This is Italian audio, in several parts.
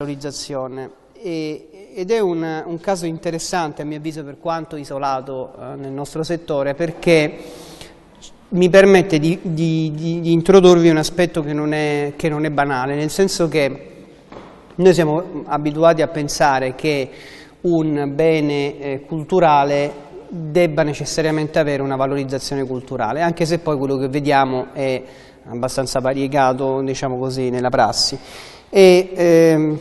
valorizzazione. Ed è un, un, caso interessante a mio avviso per quanto isolato eh, nel nostro settore perché mi permette di, di, di introdurvi un aspetto che non, è, che non, è, banale, nel senso che noi siamo abituati a pensare che un bene eh, culturale debba necessariamente avere una valorizzazione culturale, anche se poi quello che vediamo è abbastanza variegato diciamo così, nella prassi e ehm,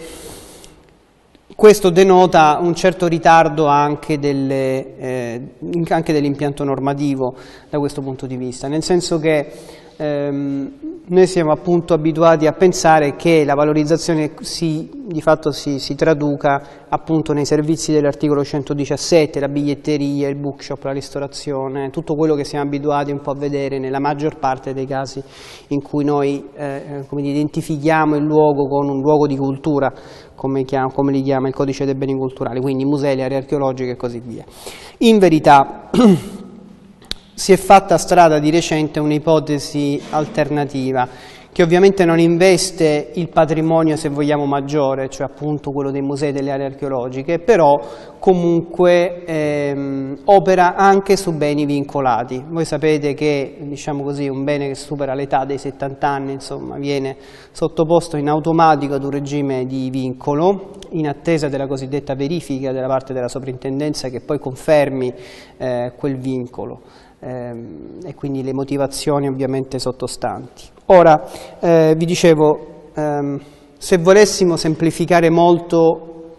questo denota un certo ritardo anche, eh, anche dell'impianto normativo da questo punto di vista, nel senso che ehm, noi siamo appunto abituati a pensare che la valorizzazione si, di fatto si, si traduca appunto nei servizi dell'articolo 117, la biglietteria, il bookshop, la ristorazione, tutto quello che siamo abituati un po' a vedere nella maggior parte dei casi in cui noi eh, identifichiamo il luogo con un luogo di cultura, come, chiama, come li chiama il codice dei beni culturali, quindi musei, aree archeologiche e così via. In verità si è fatta strada di recente un'ipotesi alternativa che ovviamente non investe il patrimonio, se vogliamo, maggiore, cioè appunto quello dei musei e delle aree archeologiche, però comunque ehm, opera anche su beni vincolati. Voi sapete che, diciamo così, un bene che supera l'età dei 70 anni, insomma, viene sottoposto in automatico ad un regime di vincolo, in attesa della cosiddetta verifica della parte della soprintendenza che poi confermi eh, quel vincolo ehm, e quindi le motivazioni ovviamente sottostanti. Ora, eh, vi dicevo, ehm, se volessimo semplificare molto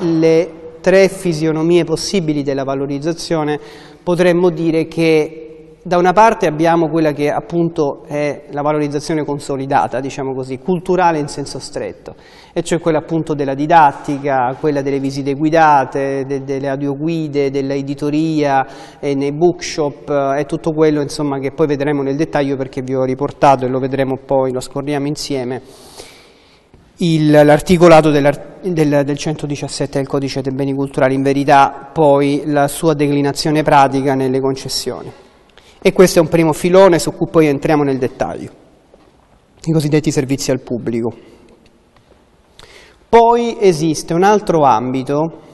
le tre fisionomie possibili della valorizzazione, potremmo dire che da una parte abbiamo quella che appunto è la valorizzazione consolidata, diciamo così, culturale in senso stretto, e cioè quella appunto della didattica, quella delle visite guidate, de delle audioguide, dell'editoria, nei bookshop e tutto quello insomma, che poi vedremo nel dettaglio perché vi ho riportato e lo vedremo poi, lo scorriamo insieme, l'articolato del, del 117 del codice dei beni culturali, in verità poi la sua declinazione pratica nelle concessioni. E questo è un primo filone su cui poi entriamo nel dettaglio, i cosiddetti servizi al pubblico. Poi esiste un altro ambito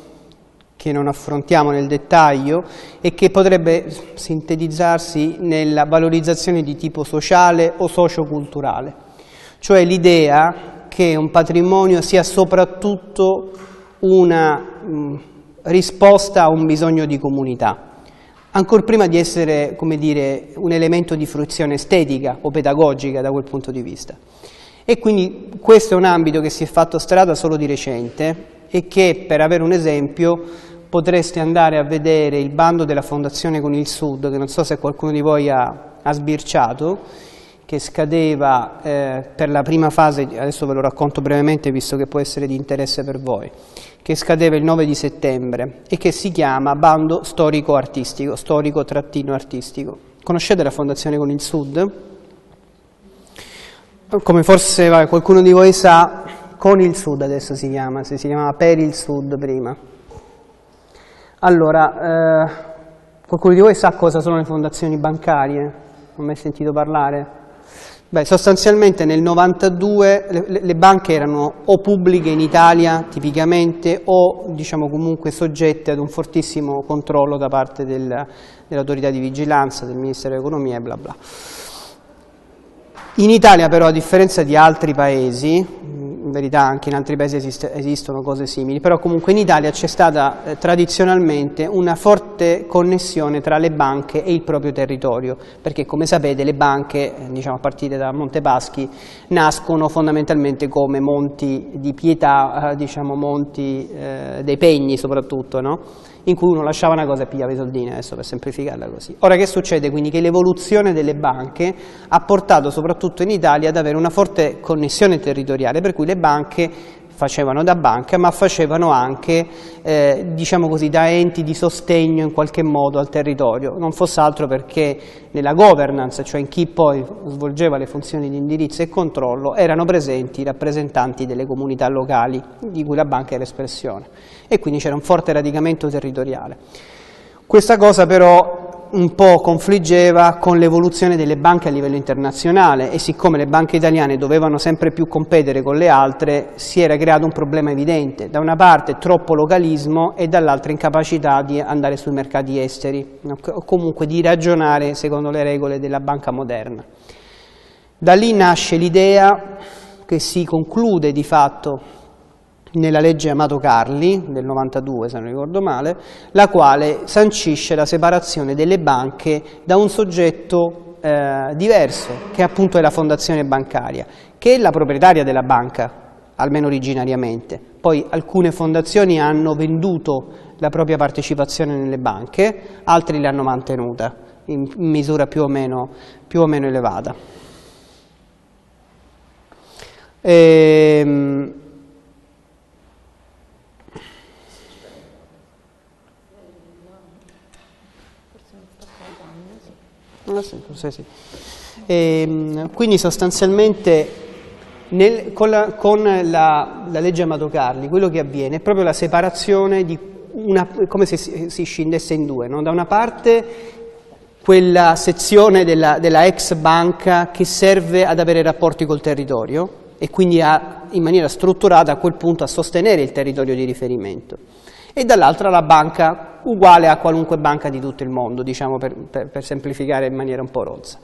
che non affrontiamo nel dettaglio e che potrebbe sintetizzarsi nella valorizzazione di tipo sociale o socioculturale, cioè l'idea che un patrimonio sia soprattutto una mh, risposta a un bisogno di comunità ancora prima di essere dire, un elemento di fruizione estetica o pedagogica da quel punto di vista. E quindi questo è un ambito che si è fatto strada solo di recente e che, per avere un esempio, potreste andare a vedere il bando della Fondazione con il Sud, che non so se qualcuno di voi ha, ha sbirciato, che scadeva eh, per la prima fase, adesso ve lo racconto brevemente visto che può essere di interesse per voi, che scadeva il 9 di settembre e che si chiama Bando Storico-Artistico, storico-artistico. Conoscete la Fondazione con il Sud? Come forse qualcuno di voi sa, con il Sud adesso si chiama, si chiamava per il Sud prima. Allora, eh, qualcuno di voi sa cosa sono le fondazioni bancarie? Non ho mai sentito parlare? Beh, sostanzialmente nel 92 le, le, banche erano o pubbliche in Italia tipicamente o diciamo comunque soggette ad un fortissimo controllo da parte del, dell'autorità di vigilanza, del Ministero dell'Economia e bla bla. In Italia però a differenza di altri paesi, in verità anche in altri paesi esiste, esistono cose simili, però comunque in Italia c'è stata eh, tradizionalmente una forte connessione tra le banche e il proprio territorio, perché come sapete le banche, eh, diciamo a partire da Montepaschi, nascono fondamentalmente come monti di pietà, eh, diciamo monti eh, dei pegni soprattutto, no? in cui uno lasciava una cosa e pigliava i soldini, adesso per semplificarla così. Ora che succede? Quindi che l'evoluzione delle banche ha portato soprattutto in Italia ad avere una forte connessione territoriale, per cui le banche facevano da banca, ma facevano anche, eh, diciamo così, da enti di sostegno in qualche modo al territorio, non fosse altro perché nella governance, cioè in chi poi svolgeva le funzioni di indirizzo e controllo, erano presenti i rappresentanti delle comunità locali di cui la banca era espressione e quindi c'era un forte radicamento territoriale. Questa cosa però un po' confliggeva con l'evoluzione delle banche a livello internazionale e siccome le banche italiane dovevano sempre più competere con le altre si era creato un problema evidente, da una parte troppo localismo e dall'altra incapacità di andare sui mercati esteri o comunque di ragionare secondo le regole della banca moderna. Da lì nasce l'idea che si conclude di fatto nella legge Amato Carli del 92 se non ricordo male, la quale sancisce la separazione delle banche da un soggetto eh, diverso che appunto è la fondazione bancaria che è la proprietaria della banca almeno originariamente. Poi alcune fondazioni hanno venduto la propria partecipazione nelle banche altri l'hanno mantenuta in misura più o meno, più o meno elevata. Ehm, sì, sì. E, ehm, quindi sostanzialmente nel, con, la, con la, la, legge Amato Carli quello che avviene è proprio la separazione di una, come se si, si scindesse in due, no? da una parte quella sezione della, della, ex banca che serve ad avere rapporti col territorio e quindi a, in maniera strutturata a quel punto a sostenere il territorio di riferimento e dall'altra la banca uguale a qualunque banca di tutto il mondo, diciamo per, per, per semplificare in maniera un po' rozza.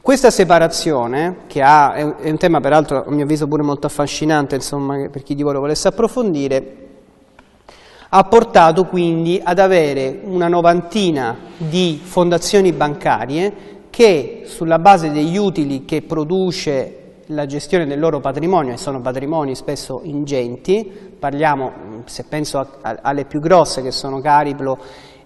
Questa separazione, che ha, è un tema peraltro a mio avviso pure molto affascinante, insomma, per chi di voi lo volesse approfondire, ha portato quindi ad avere una novantina di fondazioni bancarie che sulla base degli utili che produce la gestione del loro patrimonio, e sono patrimoni spesso ingenti, parliamo, se penso a, a, alle più grosse che sono Cariplo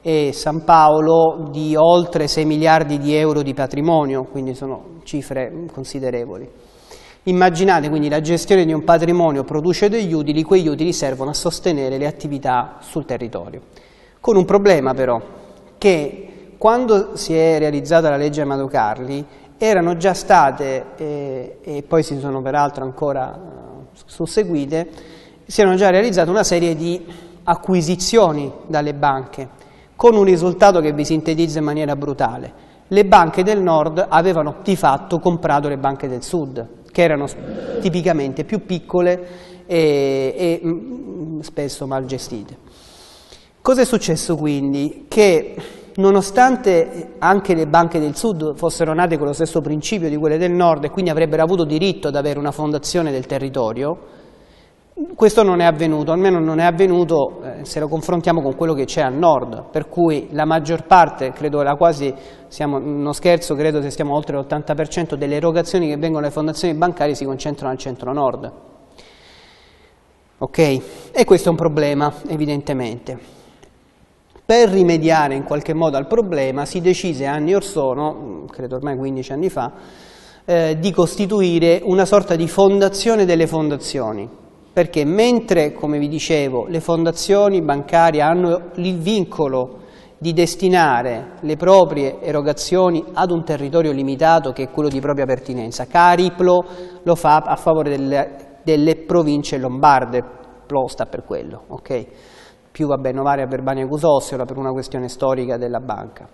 e San Paolo, di oltre 6 miliardi di euro di patrimonio, quindi sono cifre considerevoli. Immaginate quindi la gestione di un patrimonio produce degli utili, quegli utili servono a sostenere le attività sul territorio. Con un problema però, che quando si è realizzata la legge Amado Carli erano già state, eh, e poi si sono peraltro ancora eh, susseguite, si erano già realizzate una serie di acquisizioni dalle banche, con un risultato che vi sintetizza in maniera brutale. Le banche del nord avevano di fatto comprato le banche del sud, che erano tipicamente più piccole e, e mm, spesso mal gestite. Cosa è successo quindi? Che nonostante anche le banche del sud fossero nate con lo stesso principio di quelle del nord e quindi avrebbero avuto diritto ad avere una fondazione del territorio, questo non è avvenuto, almeno non è avvenuto eh, se lo confrontiamo con quello che c'è al nord, per cui la maggior parte, credo era quasi, siamo, uno scherzo, credo che stiamo oltre l'80% delle erogazioni che vengono alle fondazioni bancarie si concentrano al centro-nord. Ok? E questo è un problema, evidentemente. Per rimediare in qualche modo al problema si decise anni or sono, credo ormai 15 anni fa, eh, di costituire una sorta di fondazione delle fondazioni, perché mentre, come vi dicevo, le fondazioni bancarie hanno il vincolo di destinare le proprie erogazioni ad un territorio limitato che è quello di propria pertinenza, Cariplo lo fa a favore delle, delle province lombarde, Plo sta per quello, ok? più vabbè, Novare a Verbania Cusossiola per una questione storica della banca.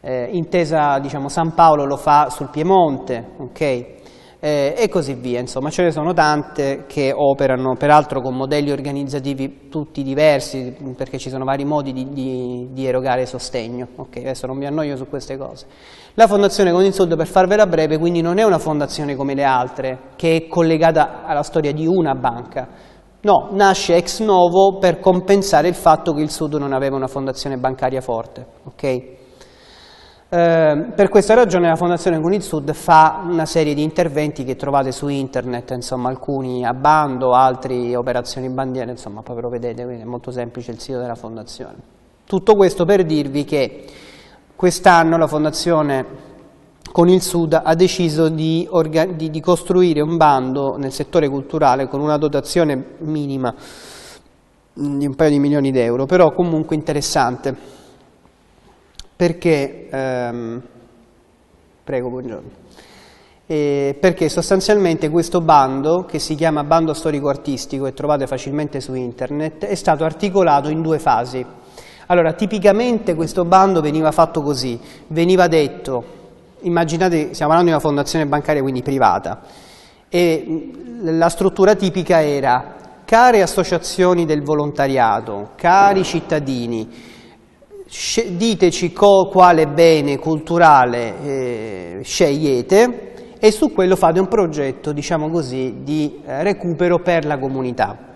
Eh, intesa diciamo, San Paolo lo fa sul Piemonte, okay? Eh, e così via, insomma ce ne sono tante che operano peraltro con modelli organizzativi tutti diversi perché ci sono vari modi di, di, di erogare sostegno, okay? adesso non mi annoio su queste cose. La Fondazione Con il Sud, per farvela breve, quindi non è una fondazione come le altre che è collegata alla storia di una banca, No, nasce ex novo per compensare il fatto che il Sud non aveva una fondazione bancaria forte. Okay? Eh, per questa ragione la Fondazione con il Sud fa una serie di interventi che trovate su internet, insomma alcuni a bando, altri operazioni bandiere, insomma poi lo vedete, quindi è molto semplice il sito della Fondazione. Tutto questo per dirvi che quest'anno la Fondazione con il Sud ha deciso di, di, di, costruire un bando nel settore culturale con una dotazione minima di un paio di milioni di euro, però comunque interessante, perché, ehm, prego, buongiorno, eh, perché sostanzialmente questo bando, che si chiama bando storico-artistico e trovate facilmente su internet, è stato articolato in due fasi. Allora, tipicamente questo bando veniva fatto così, veniva detto, immaginate, stiamo parlando di una fondazione bancaria quindi privata, e la struttura tipica era, care associazioni del volontariato, cari cittadini, diteci quale bene culturale eh, scegliete e su quello fate un progetto, diciamo così, di eh, recupero per la comunità.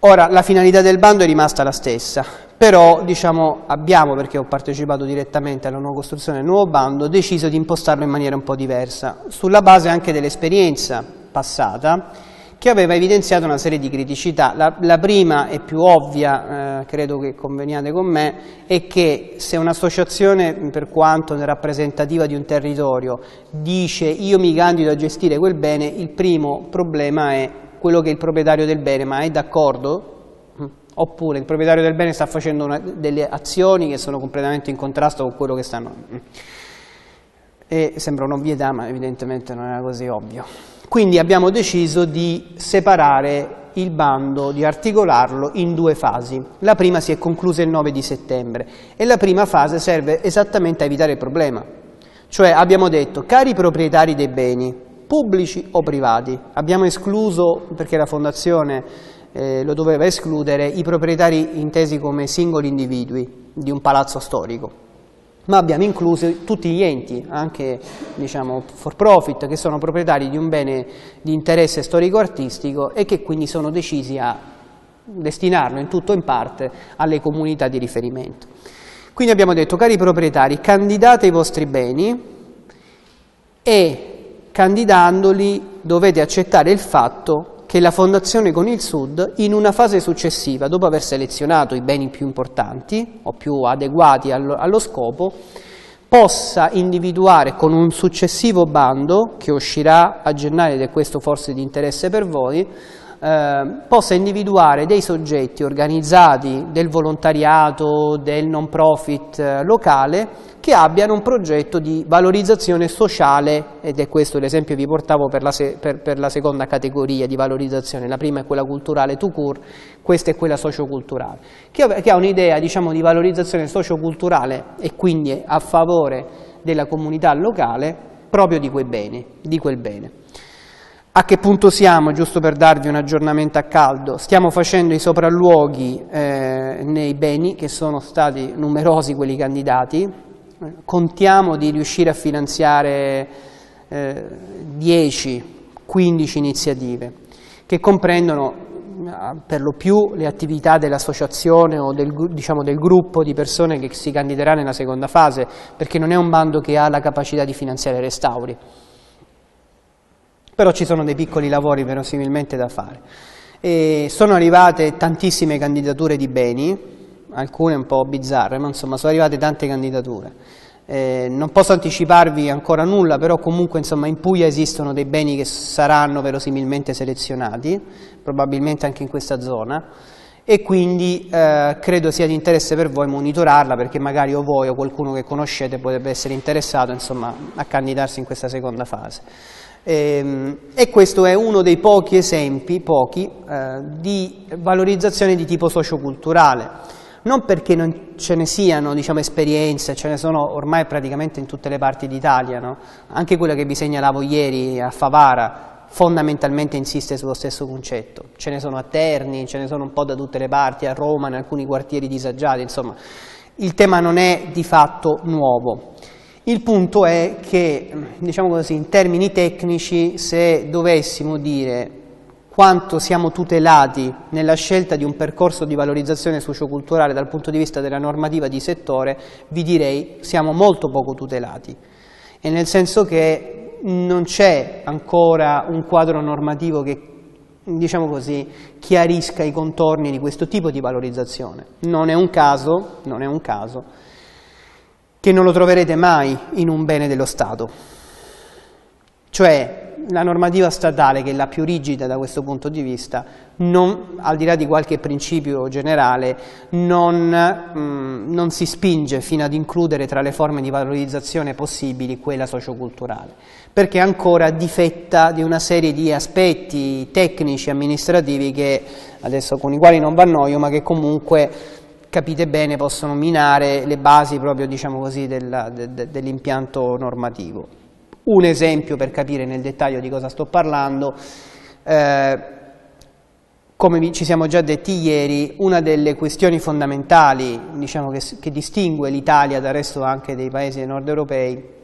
Ora, la finalità del bando è rimasta la stessa, però diciamo, abbiamo, perché ho partecipato direttamente alla nuova costruzione del nuovo bando, deciso di impostarlo in maniera un po' diversa, sulla base anche dell'esperienza passata, che aveva evidenziato una serie di criticità. La, la prima e più ovvia, eh, credo che conveniate con me, è che se un'associazione, per quanto rappresentativa di un territorio, dice io mi candido a gestire quel bene, il primo problema è quello che il proprietario del bene, ma è d'accordo? Oppure il proprietario del bene sta facendo una, delle azioni che sono completamente in contrasto con quello che stanno... E sembra un'ovvietà, ma evidentemente non era così ovvio. Quindi abbiamo deciso di separare il bando, di articolarlo in due fasi. La prima si è conclusa il 9 di settembre e la prima fase serve esattamente a evitare il problema. Cioè abbiamo detto, cari proprietari dei beni, pubblici o privati. Abbiamo escluso, perché la Fondazione eh, lo doveva escludere, i proprietari intesi come singoli individui di un palazzo storico ma abbiamo incluso tutti gli enti, anche diciamo, for profit, che sono proprietari di un bene di interesse storico-artistico e che quindi sono decisi a destinarlo in tutto o in parte alle comunità di riferimento. Quindi abbiamo detto, cari proprietari, candidate i vostri beni e candidandoli dovete accettare il fatto che la Fondazione con il Sud, in una fase successiva, dopo aver selezionato i beni più importanti o più adeguati allo, allo scopo, possa individuare con un successivo bando, che uscirà a gennaio ed è questo forse di interesse per voi, eh, possa individuare dei soggetti organizzati del volontariato, del non profit eh, locale che abbiano un progetto di valorizzazione sociale ed è questo l'esempio che vi portavo per la, per, per la, seconda categoria di valorizzazione, la prima è quella culturale to cure, questa è quella socioculturale, che, che ha un'idea diciamo, di valorizzazione socioculturale e quindi a favore della comunità locale proprio di, beni, di quel bene. A che punto siamo, giusto per darvi un aggiornamento a caldo? Stiamo facendo i sopralluoghi eh, nei beni, che sono stati numerosi quelli candidati, contiamo di riuscire a finanziare eh, 10-15 iniziative, che comprendono eh, per lo più le attività dell'associazione o del, diciamo, del, gruppo di persone che si candiderà nella seconda fase, perché non è un bando che ha la capacità di finanziare restauri però ci sono dei piccoli lavori verosimilmente da fare. E sono arrivate tantissime candidature di beni, alcune un po' bizzarre, ma insomma sono arrivate tante candidature. Eh, non posso anticiparvi ancora nulla, però comunque insomma, in Puglia esistono dei beni che saranno verosimilmente selezionati, probabilmente anche in questa zona, e quindi eh, credo sia di interesse per voi monitorarla perché magari o voi o qualcuno che conoscete potrebbe essere interessato insomma, a candidarsi in questa seconda fase. Ehm, e questo è uno dei pochi esempi, pochi, eh, di valorizzazione di tipo socioculturale. Non perché non ce ne siano diciamo, esperienze, ce ne sono ormai praticamente in tutte le parti d'Italia, no? anche quella che vi segnalavo ieri a Favara, fondamentalmente insiste sullo stesso concetto. Ce ne sono a Terni, ce ne sono un po' da tutte le parti, a Roma, in alcuni quartieri disagiati, insomma, il tema non è di fatto nuovo. Il punto è che, diciamo così, in termini tecnici, se dovessimo dire quanto siamo tutelati nella scelta di un percorso di valorizzazione socioculturale dal punto di vista della normativa di settore, vi direi siamo molto poco tutelati, e nel senso che non c'è ancora un quadro normativo che diciamo così, chiarisca i contorni di questo tipo di valorizzazione. Non è un caso, non è un caso che non lo troverete mai in un bene dello Stato. cioè la normativa statale, che è la più rigida da questo punto di vista, non, al di là di qualche principio generale, non, mh, mm, non, si spinge fino ad includere tra le forme di valorizzazione possibili quella socioculturale, perché ancora difetta di una serie di aspetti tecnici, amministrativi, che adesso con i quali non vannoio, ma che comunque capite bene possono minare le basi proprio diciamo così, del, de, dell'impianto normativo. Un esempio per capire nel dettaglio di cosa sto parlando, eh, come ci siamo già detti ieri, una delle questioni fondamentali diciamo, che, che distingue l'Italia dal resto anche dei paesi nord europei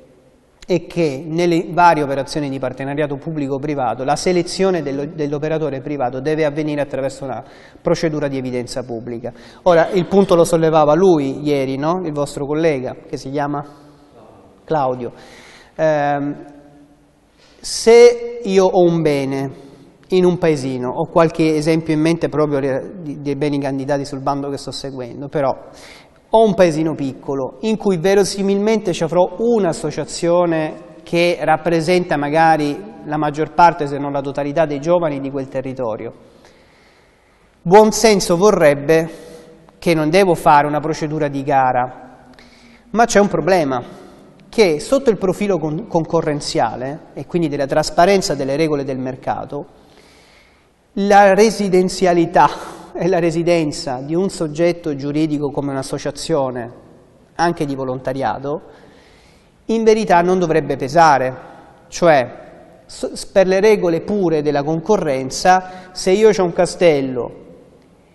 è che nelle varie operazioni di partenariato pubblico-privato la selezione dell'operatore privato deve avvenire attraverso una procedura di evidenza pubblica. Ora, il punto lo sollevava lui ieri, no? il vostro collega, che si chiama Claudio. Eh, se io ho un bene in un paesino, ho qualche esempio in mente proprio dei beni candidati sul bando che sto seguendo, però ho un paesino piccolo in cui verosimilmente ci avrò un'associazione che rappresenta magari la maggior parte, se non la totalità, dei giovani di quel territorio. Buon senso vorrebbe che non devo fare una procedura di gara, ma c'è un problema, che sotto il profilo con concorrenziale e quindi della trasparenza delle regole del mercato, la residenzialità e la residenza di un soggetto giuridico come un'associazione, anche di volontariato, in verità non dovrebbe pesare, cioè per le regole pure della concorrenza, se io ho un castello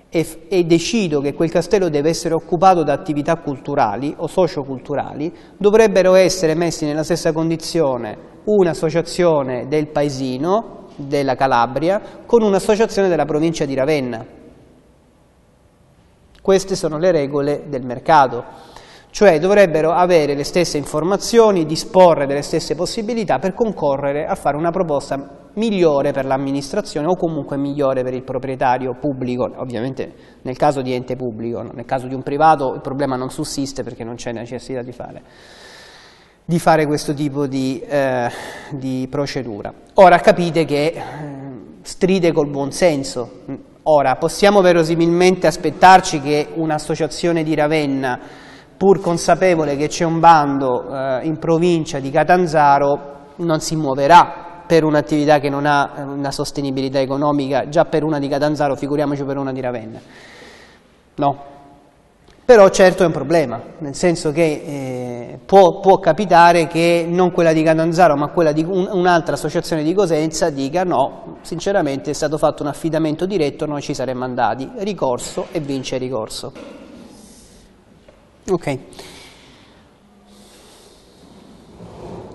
e, e, decido che quel castello deve essere occupato da attività culturali o socioculturali, dovrebbero essere messi nella stessa condizione un'associazione del paesino, della Calabria, con un'associazione della provincia di Ravenna. Queste sono le regole del mercato, cioè dovrebbero avere le stesse informazioni, disporre delle stesse possibilità per concorrere a fare una proposta migliore per l'amministrazione o comunque migliore per il proprietario pubblico, ovviamente nel caso di ente pubblico, nel caso di un privato il problema non sussiste perché non c'è necessità di fare, di fare questo tipo di, eh, di, procedura. Ora capite che eh, stride col buon senso, Ora, possiamo verosimilmente aspettarci che un'associazione di Ravenna, pur consapevole che c'è un bando eh, in provincia di Catanzaro, non si muoverà per un'attività che non ha eh, una sostenibilità economica, già per una di Catanzaro, figuriamoci per una di Ravenna. No, però certo è un problema, nel senso che eh, può, può, capitare che non quella di Catanzaro ma quella di un, un'altra associazione di Cosenza dica no, sinceramente è stato fatto un affidamento diretto, noi ci saremmo andati, ricorso e vince il ricorso. Ok.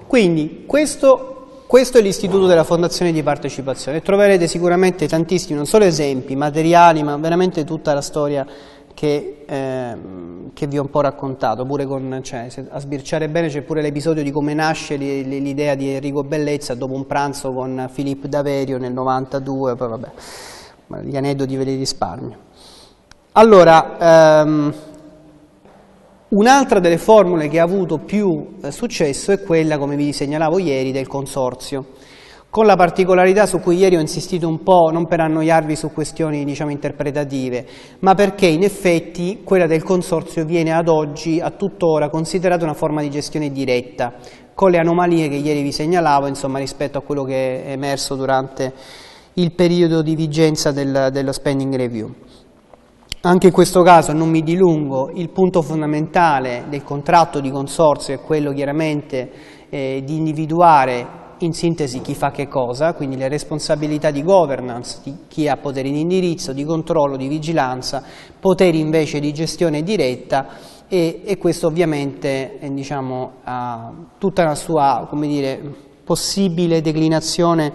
Quindi questo, questo è l'istituto della fondazione di partecipazione, troverete sicuramente tantissimi, non solo esempi materiali, ma veramente tutta la storia che, eh, che, vi ho un po' raccontato, pure con, cioè, a sbirciare bene c'è pure l'episodio di come nasce l'idea di Enrico Bellezza dopo un pranzo con Filippo Daverio nel 92, poi vabbè, gli aneddoti ve li risparmio. Allora, ehm, un'altra delle formule che ha avuto più eh, successo è quella, come vi segnalavo ieri, del consorzio con la particolarità su cui ieri ho insistito un po', non per annoiarvi su questioni diciamo, interpretative, ma perché in effetti quella del consorzio viene ad oggi, a tuttora, considerata una forma di gestione diretta, con le anomalie che ieri vi segnalavo insomma, rispetto a quello che è emerso durante il periodo di vigenza del, dello spending review. Anche in questo caso non mi dilungo, il punto fondamentale del contratto di consorzio è quello chiaramente eh, di individuare in sintesi chi fa che cosa, quindi le responsabilità di governance, di chi ha poteri di indirizzo, di controllo, di vigilanza, poteri invece di gestione diretta e, e questo ovviamente eh, diciamo, ha tutta una sua dire, possibile declinazione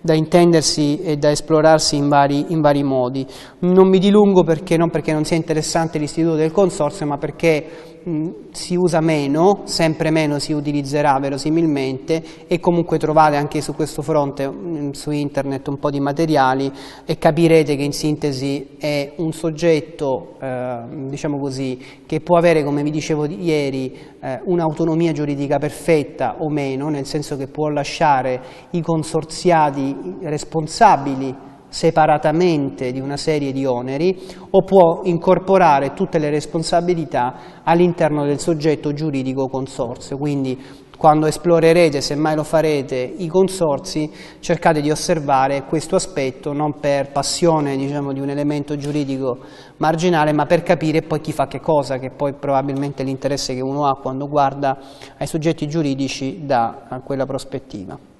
da intendersi e da esplorarsi in vari, in vari modi. Non mi dilungo perché, non perché non sia interessante l'istituto del consorzio, ma perché mh, si usa meno, sempre meno si utilizzerà verosimilmente e comunque trovate anche su questo fronte mh, su internet un po' di materiali e capirete che in sintesi è un soggetto eh, diciamo così, che può avere come vi dicevo ieri eh, un'autonomia giuridica perfetta o meno, nel senso che può lasciare i consorziati responsabili separatamente di una serie di oneri o può incorporare tutte le responsabilità all'interno del soggetto giuridico consorzio. Quindi quando esplorerete, se mai lo farete, i consorsi, cercate di osservare questo aspetto non per passione diciamo, di un elemento giuridico marginale, ma per capire poi chi fa che cosa, che poi probabilmente l'interesse che uno ha quando guarda ai soggetti giuridici da quella prospettiva.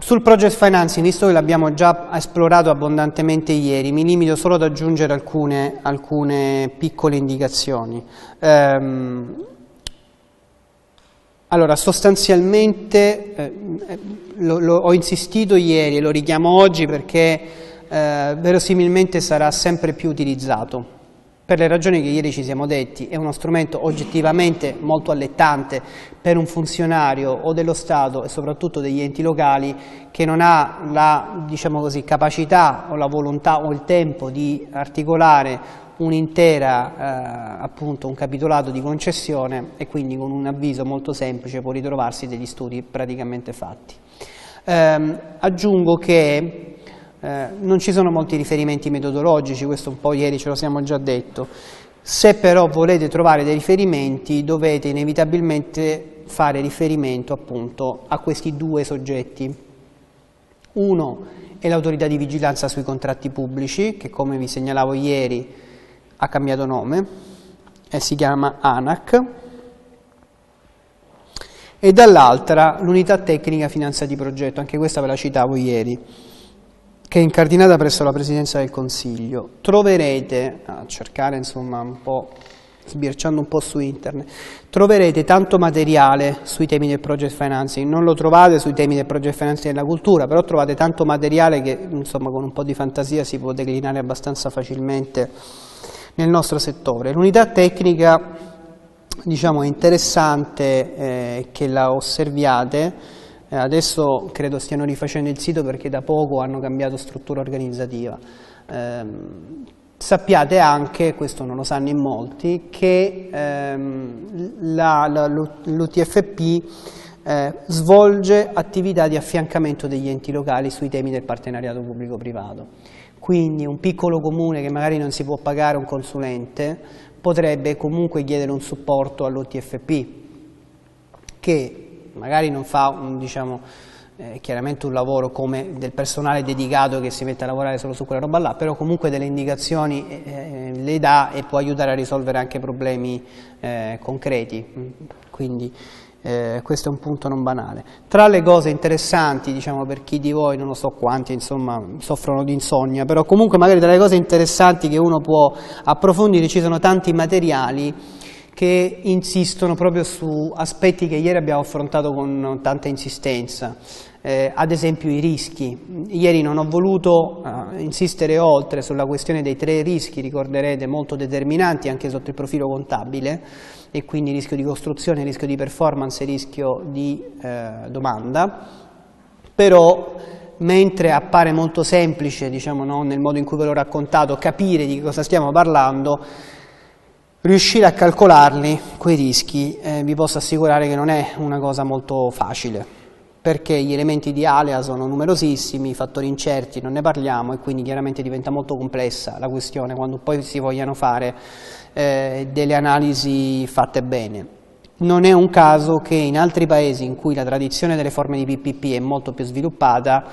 Sul project financing, visto che l'abbiamo già esplorato abbondantemente ieri, mi limito solo ad aggiungere alcune, alcune piccole indicazioni. Ehm, allora, sostanzialmente, eh, lo, lo, ho insistito ieri e lo richiamo oggi perché eh, verosimilmente sarà sempre più utilizzato per le ragioni che ieri ci siamo detti, è uno strumento oggettivamente molto allettante per un funzionario o dello Stato e soprattutto degli enti locali che non ha la diciamo così, capacità o la volontà o il tempo di articolare un'intera, eh, appunto un capitolato di concessione e quindi con un avviso molto semplice può ritrovarsi degli studi praticamente fatti. Eh, aggiungo che eh, non ci sono molti riferimenti metodologici, questo un po' ieri ce lo siamo già detto. Se però volete trovare dei riferimenti dovete inevitabilmente fare riferimento appunto a questi due soggetti. Uno è l'autorità di vigilanza sui contratti pubblici, che come vi segnalavo ieri ha cambiato nome e si chiama ANAC, e dall'altra l'unità tecnica finanza di progetto, anche questa ve la citavo ieri che è incardinata presso la Presidenza del Consiglio. Troverete, a cercare insomma un po', sbirciando un po' su internet, troverete tanto materiale sui temi del project financing, non lo trovate sui temi del project financing della cultura, però trovate tanto materiale che insomma con un po' di fantasia si può declinare abbastanza facilmente nel nostro settore. L'unità tecnica diciamo, è interessante eh, che la osserviate, eh, adesso credo stiano rifacendo il sito perché da poco hanno cambiato struttura organizzativa. Eh, sappiate anche, questo non lo sanno in molti, che ehm, l'UTFP eh, svolge attività di affiancamento degli enti locali sui temi del partenariato pubblico-privato. Quindi un piccolo comune che magari non si può pagare un consulente potrebbe comunque chiedere un supporto all'UTFP che magari non fa un, diciamo, eh, chiaramente un lavoro come del personale dedicato che si mette a lavorare solo su quella roba là, però comunque delle indicazioni eh, eh le dà e può aiutare a risolvere anche problemi eh, concreti. Quindi eh, questo è un punto non banale. Tra le cose interessanti, diciamo per chi di voi, non lo so quanti, insomma, soffrono di insonnia, però comunque magari tra le cose interessanti che uno può approfondire ci sono tanti materiali che insistono proprio su aspetti che ieri abbiamo affrontato con tanta insistenza, eh, ad esempio i rischi. Ieri non ho voluto eh, insistere oltre sulla questione dei tre rischi, ricorderete, molto determinanti anche sotto il profilo contabile, e quindi rischio di costruzione, rischio di performance e rischio di eh, domanda, però mentre appare molto semplice, diciamo, no, nel modo in cui ve l'ho raccontato, capire di cosa stiamo parlando, Riuscire a calcolarli, quei rischi, eh, vi posso assicurare che non è una cosa molto facile, perché gli elementi di alea sono numerosissimi, i fattori incerti non ne parliamo e quindi chiaramente diventa molto complessa la questione quando poi si vogliano fare eh, delle analisi fatte bene. Non è un caso che in altri paesi in cui la tradizione delle forme di PPP è molto più sviluppata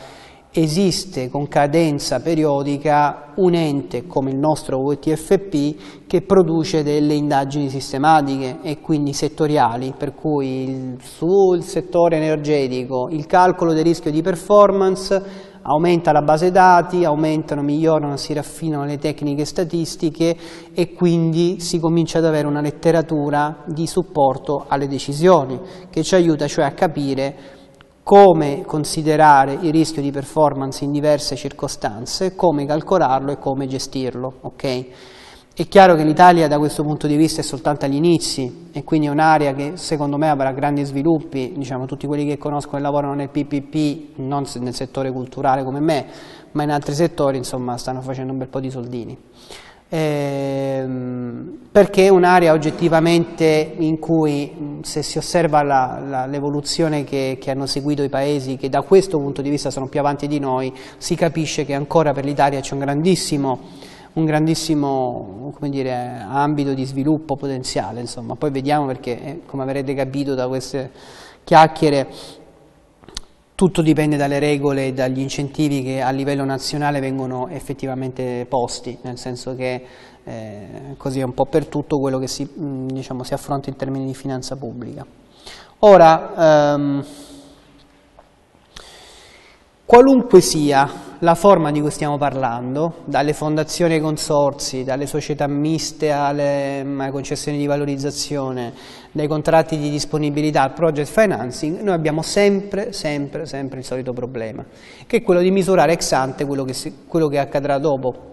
esiste con cadenza periodica un ente come il nostro UTFP che produce delle indagini sistematiche e quindi settoriali, per cui sul settore energetico il calcolo del rischio di performance aumenta la base dati, aumentano, migliorano, si raffinano le tecniche statistiche e quindi si comincia ad avere una letteratura di supporto alle decisioni che ci aiuta cioè a capire come considerare il rischio di performance in diverse circostanze, come calcolarlo e come gestirlo. Okay? È chiaro che l'Italia da questo punto di vista è soltanto agli inizi e quindi è un'area che secondo me avrà grandi sviluppi, diciamo, tutti quelli che conosco e lavorano nel PPP, non nel settore culturale come me, ma in altri settori insomma, stanno facendo un bel po' di soldini ehm, perché è un'area oggettivamente in cui se si osserva l'evoluzione che, che, hanno seguito i paesi che da questo punto di vista sono più avanti di noi, si capisce che ancora per l'Italia c'è un grandissimo, un grandissimo dire, ambito di sviluppo potenziale, insomma. poi vediamo perché eh, come avrete capito da queste chiacchiere tutto dipende dalle regole e dagli incentivi che a livello nazionale vengono effettivamente posti, nel senso che eh, così è un po' per tutto quello che si, diciamo, si affronta in termini di finanza pubblica. Ora, ehm, qualunque sia la forma di cui stiamo parlando, dalle fondazioni ai consorsi, dalle società miste alle, alle concessioni di valorizzazione, dai contratti di disponibilità al project financing, noi abbiamo sempre, sempre, sempre il solito problema, che è quello di misurare ex ante quello che, si, quello che accadrà dopo.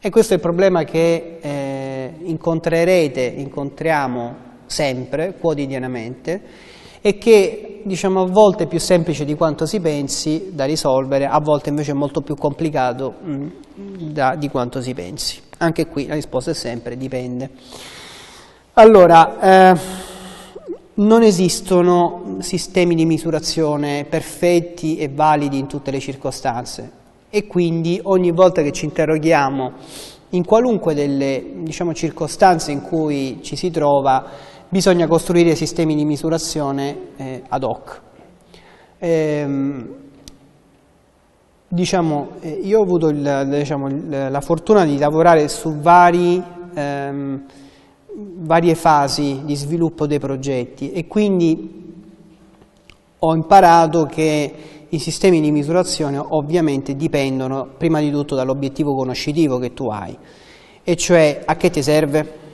E questo è il problema che eh, incontrerete, incontriamo sempre, quotidianamente, e che diciamo, a volte è più semplice di quanto si pensi da risolvere, a volte invece è molto più complicato mh, mm, da, di quanto si pensi. Anche qui la risposta è sempre dipende. Allora, eh, non esistono sistemi di misurazione perfetti e validi in tutte le circostanze e quindi ogni volta che ci interroghiamo in qualunque delle diciamo, circostanze in cui ci si trova bisogna costruire sistemi di misurazione eh, ad hoc. Ehm, diciamo, eh, io ho avuto il, diciamo, il, la fortuna di lavorare su vari, ehm, varie fasi di sviluppo dei progetti e quindi ho imparato che i sistemi di misurazione ovviamente dipendono prima di tutto dall'obiettivo conoscitivo che tu hai, e cioè a che ti serve?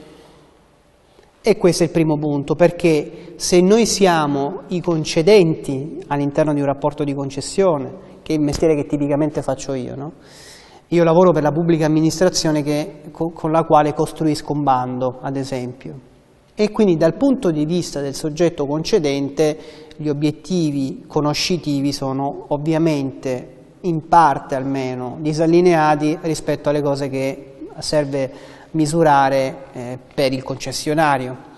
E questo è il primo punto, perché se noi siamo i concedenti all'interno di un rapporto di concessione, che è il mestiere che tipicamente faccio io, no? io lavoro per la pubblica amministrazione che, con la quale costruisco un bando, ad esempio, e quindi dal punto di vista del soggetto concedente gli obiettivi conoscitivi sono ovviamente in parte almeno disallineati rispetto alle cose che serve misurare eh, per il concessionario.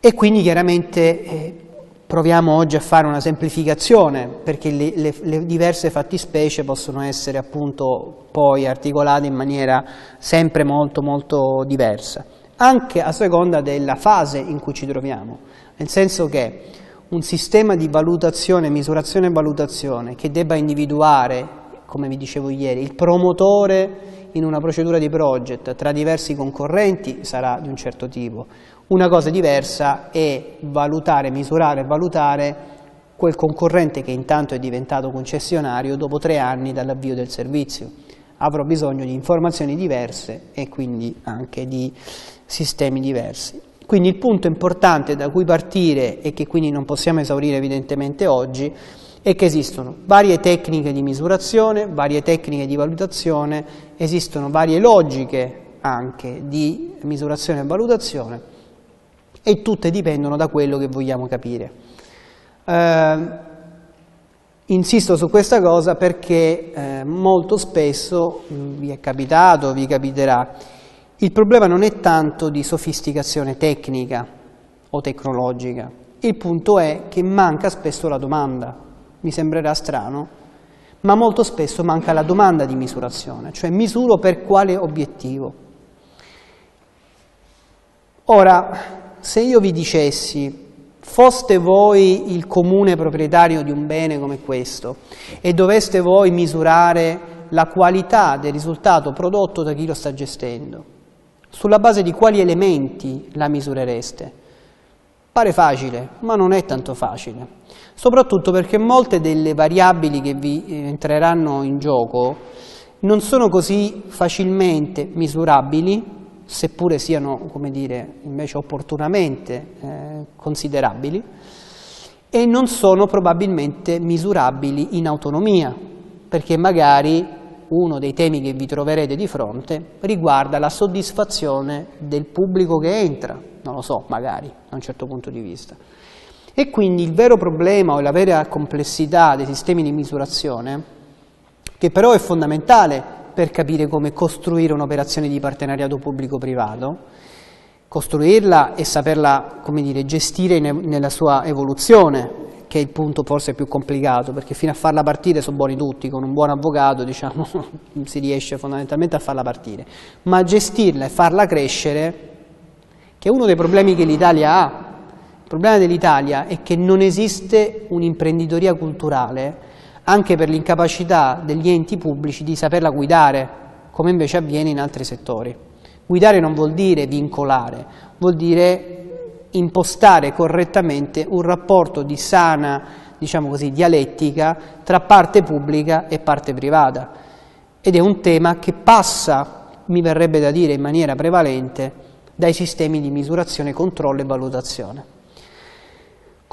E quindi chiaramente eh, proviamo oggi a fare una semplificazione perché le, le, le, diverse fattispecie possono essere appunto poi articolate in maniera sempre molto molto diversa, anche a seconda della fase in cui ci troviamo, nel senso che un sistema di valutazione, misurazione e valutazione che debba individuare, come vi dicevo ieri, il promotore in una procedura di project tra diversi concorrenti sarà di un certo tipo. Una cosa diversa è valutare, misurare e valutare quel concorrente che intanto è diventato concessionario dopo tre anni dall'avvio del servizio. Avrò bisogno di informazioni diverse e quindi anche di sistemi diversi. Quindi il punto importante da cui partire e che quindi non possiamo esaurire evidentemente oggi è che esistono varie tecniche di misurazione, varie tecniche di valutazione, esistono varie logiche anche di misurazione e valutazione e tutte dipendono da quello che vogliamo capire. Eh, insisto su questa cosa perché eh, molto spesso mh, vi è capitato, vi capiterà, il problema non è tanto di sofisticazione tecnica o tecnologica, il punto è che manca spesso la domanda mi sembrerà strano, ma molto spesso manca la domanda di misurazione, cioè misuro per quale obiettivo. Ora, se io vi dicessi, foste voi il comune proprietario di un bene come questo e doveste voi misurare la qualità del risultato prodotto da chi lo sta gestendo, sulla base di quali elementi la misurereste? Pare facile, ma non è tanto facile, soprattutto perché molte delle variabili che vi eh, entreranno in gioco non sono così facilmente misurabili, seppure siano, come dire, invece opportunamente eh, considerabili, e non sono probabilmente misurabili in autonomia, perché magari uno dei temi che vi troverete di fronte riguarda la soddisfazione del pubblico che entra, non lo so, magari, da un certo punto di vista. E quindi il vero problema o la vera complessità dei sistemi di misurazione, che però è fondamentale per capire come costruire un'operazione di partenariato pubblico-privato, costruirla e saperla dire, gestire in, nella sua evoluzione, che è il punto forse più complicato, perché fino a farla partire sono buoni tutti, con un buon avvocato diciamo, si riesce fondamentalmente a farla partire, ma gestirla e farla crescere, che è uno dei problemi che l'Italia ha, il problema dell'Italia è che non esiste un'imprenditoria culturale anche per l'incapacità degli enti pubblici di saperla guidare, come invece avviene in altri settori. Guidare non vuol dire vincolare, vuol dire impostare correttamente un rapporto di sana, diciamo così, dialettica tra parte pubblica e parte privata. Ed è un tema che passa, mi verrebbe da dire in maniera prevalente, dai sistemi di misurazione, controllo e valutazione.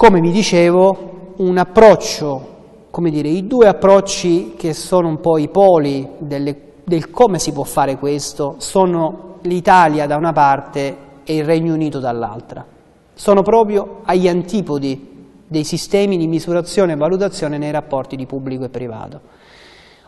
Come vi dicevo, un approccio, come dire, i due approcci che sono un po' i poli delle, del come si può fare questo, sono l'Italia da una parte e il Regno Unito dall'altra. Sono proprio agli antipodi dei sistemi di misurazione e valutazione nei rapporti di pubblico e privato.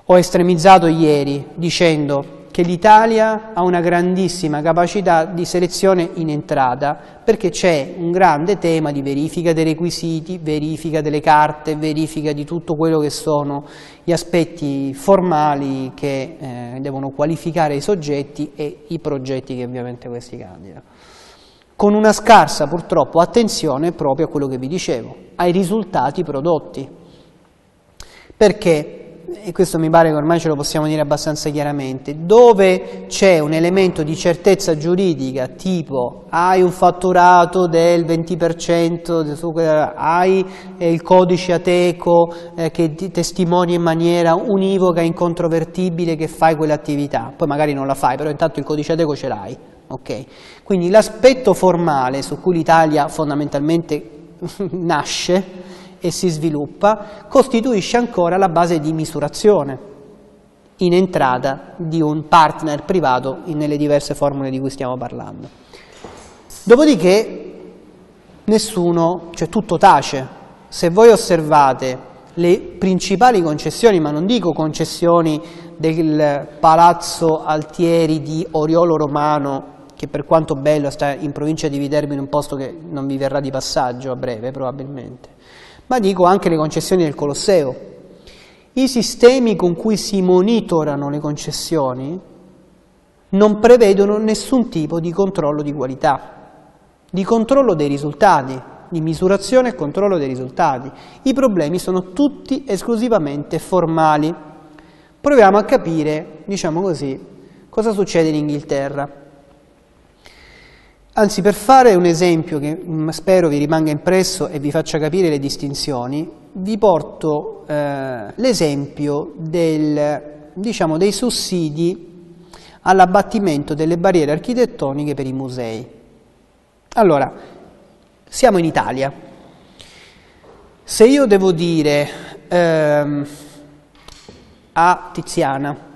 Ho estremizzato ieri dicendo che l'Italia ha una grandissima capacità di selezione in entrata perché c'è un grande tema di verifica dei requisiti, verifica delle carte, verifica di tutto quello che sono gli aspetti formali che eh, devono qualificare i soggetti e i progetti che ovviamente questi candidano. Con una scarsa purtroppo attenzione proprio a quello che vi dicevo, ai risultati prodotti. Perché? E questo mi pare che ormai ce lo possiamo dire abbastanza chiaramente, dove c'è un elemento di certezza giuridica tipo hai un fatturato del 20%, hai il codice ateco eh, che ti testimonia in maniera univoca e incontrovertibile che fai quell'attività, poi magari non la fai, però intanto il codice ateco ce l'hai. Okay. Quindi l'aspetto formale su cui l'Italia fondamentalmente nasce e si sviluppa, costituisce ancora la base di misurazione in entrata di un partner privato nelle diverse formule di cui stiamo parlando. Dopodiché nessuno, cioè tutto tace. Se voi osservate le principali concessioni, ma non dico concessioni del Palazzo Altieri di Oriolo Romano, che per quanto bello sta in provincia di Viterbo in un posto che non vi verrà di passaggio a breve probabilmente, ma dico anche le concessioni del Colosseo. I sistemi con cui si monitorano le concessioni non prevedono nessun tipo di controllo di qualità, di controllo dei risultati, di misurazione e controllo dei risultati. I problemi sono tutti esclusivamente formali. Proviamo a capire, diciamo così, cosa succede in Inghilterra. Anzi, per fare un esempio che mm, spero vi rimanga impresso e vi faccia capire le distinzioni, vi porto eh, l'esempio diciamo, dei sussidi all'abbattimento delle barriere architettoniche per i musei. Allora, siamo in Italia. Se io devo dire ehm, a Tiziana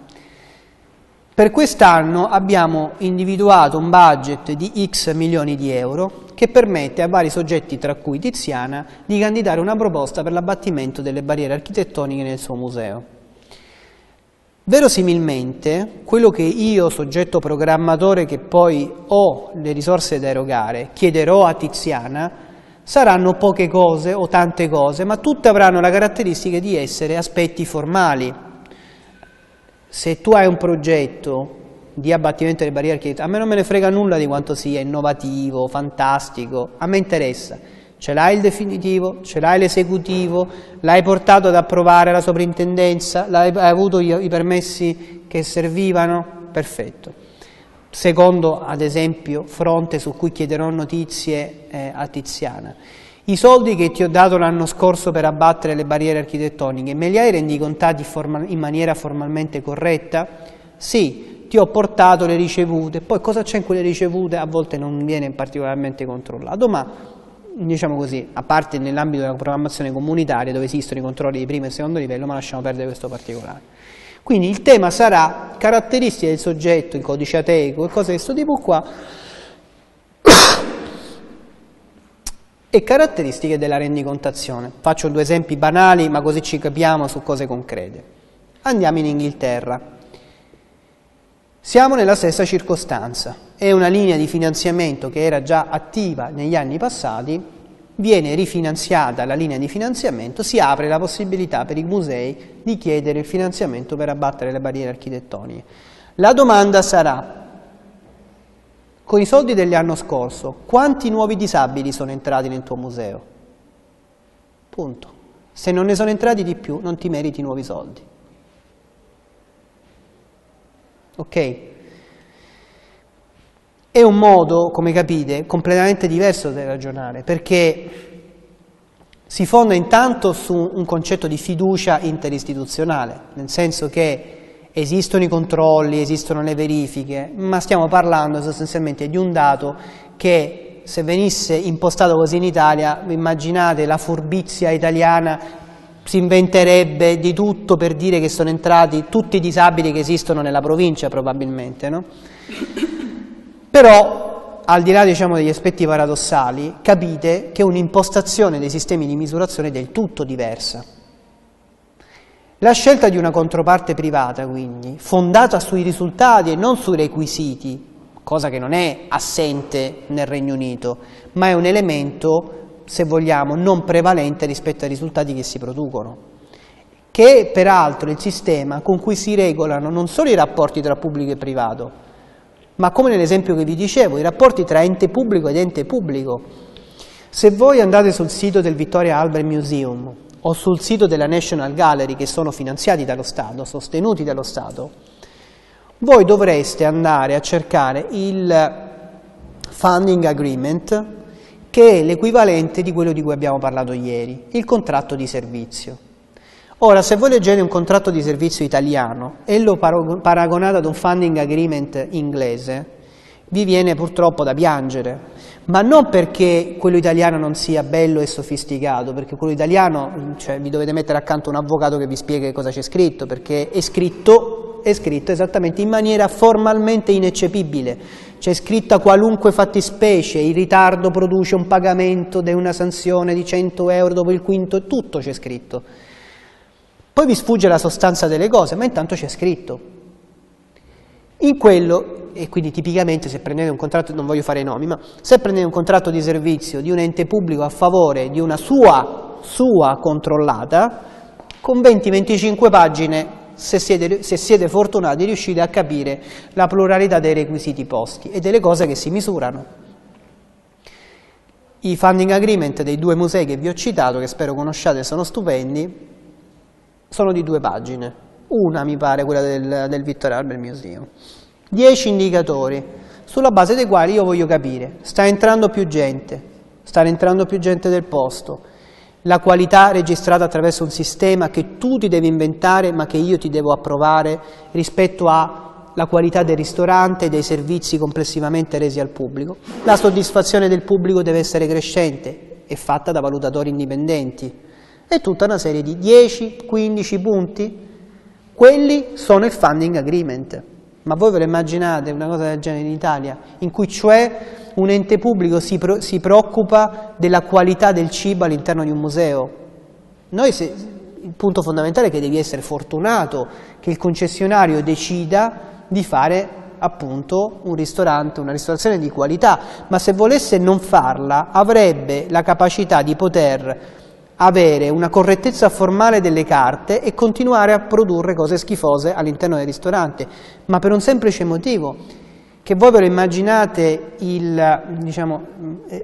per quest'anno abbiamo individuato un budget di X milioni di euro che permette a vari soggetti, tra cui Tiziana, di candidare una proposta per l'abbattimento delle barriere architettoniche nel suo museo. Verosimilmente, quello che io, soggetto programmatore che poi ho le risorse da erogare, chiederò a Tiziana, saranno poche cose o tante cose, ma tutte avranno la caratteristica di essere aspetti formali, se tu hai un progetto di abbattimento delle barriere architettoniche, a me non me ne frega nulla di quanto sia innovativo, fantastico, a me interessa. Ce l'hai il definitivo, ce l'hai l'esecutivo, l'hai portato ad approvare la soprintendenza, hai avuto i permessi che servivano? Perfetto. Secondo, ad esempio, fronte su cui chiederò notizie eh, a Tiziana. I soldi che ti ho dato l'anno scorso per abbattere le barriere architettoniche, me li hai rendicontati in maniera formalmente corretta? Sì, ti ho portato le ricevute, poi cosa c'è in quelle ricevute a volte non viene particolarmente controllato, ma diciamo così, a parte nell'ambito della programmazione comunitaria dove esistono i controlli di primo e secondo livello, ma lasciamo perdere questo particolare. Quindi il tema sarà caratteristiche del soggetto, il codice ateico cose di questo tipo qua, e caratteristiche della rendicontazione. Faccio due esempi banali, ma così ci capiamo su cose concrete. Andiamo in Inghilterra. Siamo nella stessa circostanza. È una linea di finanziamento che era già attiva negli anni passati, viene rifinanziata la linea di finanziamento, si apre la possibilità per i musei di chiedere il finanziamento per abbattere le barriere architettoniche. La domanda sarà, con i soldi dell'anno scorso, quanti nuovi disabili sono entrati nel tuo museo? Punto. Se non ne sono entrati di più, non ti meriti nuovi soldi. Ok? È un modo, come capite, completamente diverso di ragionare, perché si fonda intanto su un concetto di fiducia interistituzionale, nel senso che esistono i controlli, esistono le verifiche, ma stiamo parlando sostanzialmente di un dato che se venisse impostato così in Italia, immaginate la furbizia italiana si inventerebbe di tutto per dire che sono entrati tutti i disabili che esistono nella provincia probabilmente, no? Però, al di là diciamo, degli aspetti paradossali, capite che un'impostazione dei sistemi di misurazione è del tutto diversa. La scelta di una controparte privata, quindi, fondata sui risultati e non sui requisiti, cosa che non è assente nel Regno Unito, ma è un elemento, se vogliamo, non prevalente rispetto ai risultati che si producono, che è peraltro il sistema con cui si regolano non solo i rapporti tra pubblico e privato, ma come nell'esempio che vi dicevo, i rapporti tra ente pubblico ed ente pubblico. Se voi andate sul sito del Victoria Albert Museum o sul sito della National Gallery che sono finanziati dallo Stato, sostenuti dallo Stato, voi dovreste andare a cercare il funding agreement che è l'equivalente di quello di cui abbiamo parlato ieri, il contratto di servizio. Ora, se voi leggete un contratto di servizio italiano e lo paragonate ad un funding agreement inglese, vi viene purtroppo da piangere, ma non perché quello italiano non sia bello e sofisticato, perché quello italiano, cioè, vi dovete mettere accanto un avvocato che vi spieghi cosa c'è scritto, perché è scritto, è scritto esattamente in maniera formalmente ineccepibile, c'è scritta qualunque fattispecie, il ritardo produce un pagamento di una sanzione di 100 euro dopo il quinto, tutto c'è scritto. Poi vi sfugge la sostanza delle cose, ma intanto c'è scritto. In quello, e quindi tipicamente se prendete un contratto, non voglio fare nomi, ma se prendete un contratto di servizio di un ente pubblico a favore di una sua, sua controllata, con 20-25 pagine, se siete, se siete fortunati, riuscite a capire la pluralità dei requisiti posti e delle cose che si misurano. I funding agreement dei due musei che vi ho citato, che spero conosciate, sono stupendi, sono di due pagine una mi pare quella del, del Victoria Albert Museum. Dieci indicatori sulla base dei quali io voglio capire, sta entrando più gente, sta entrando più gente del posto, la qualità registrata attraverso un sistema che tu ti devi inventare ma che io ti devo approvare rispetto alla qualità del ristorante e dei servizi complessivamente resi al pubblico. La soddisfazione del pubblico deve essere crescente, è fatta da valutatori indipendenti. È tutta una serie di 10-15 punti quelli sono il funding agreement. Ma voi ve lo immaginate una cosa del genere in Italia, in cui cioè un ente pubblico si, pro, si preoccupa della qualità del cibo all'interno di un museo? Noi se, il punto fondamentale è che devi essere fortunato che il concessionario decida di fare appunto un ristorante, una ristorazione di qualità, ma se volesse non farla avrebbe la capacità di poter avere una correttezza formale delle carte e continuare a produrre cose schifose all'interno del ristorante, ma per un semplice motivo, che voi ve lo immaginate il, diciamo,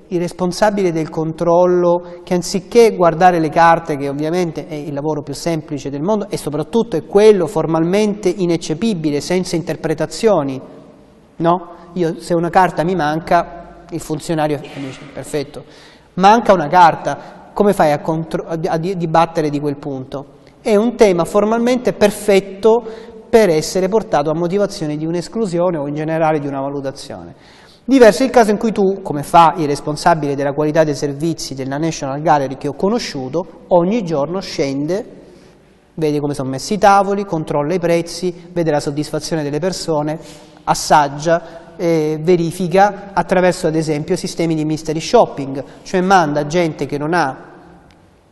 il responsabile del controllo che anziché guardare le carte, che ovviamente è il lavoro più semplice del mondo e soprattutto è quello formalmente ineccepibile, senza interpretazioni, no? Io, se una carta mi manca, il funzionario dice perfetto, manca una carta, come fai a, a dibattere di quel punto? È un tema formalmente perfetto per essere portato a motivazione di un'esclusione o in generale di una valutazione. Diverso è il caso in cui tu, come fa il responsabile della qualità dei servizi della National Gallery che ho conosciuto, ogni giorno scende, vede come sono messi i tavoli, controlla i prezzi, vede la soddisfazione delle persone, assaggia, eh, verifica attraverso ad esempio sistemi di mystery shopping, cioè manda gente che non ha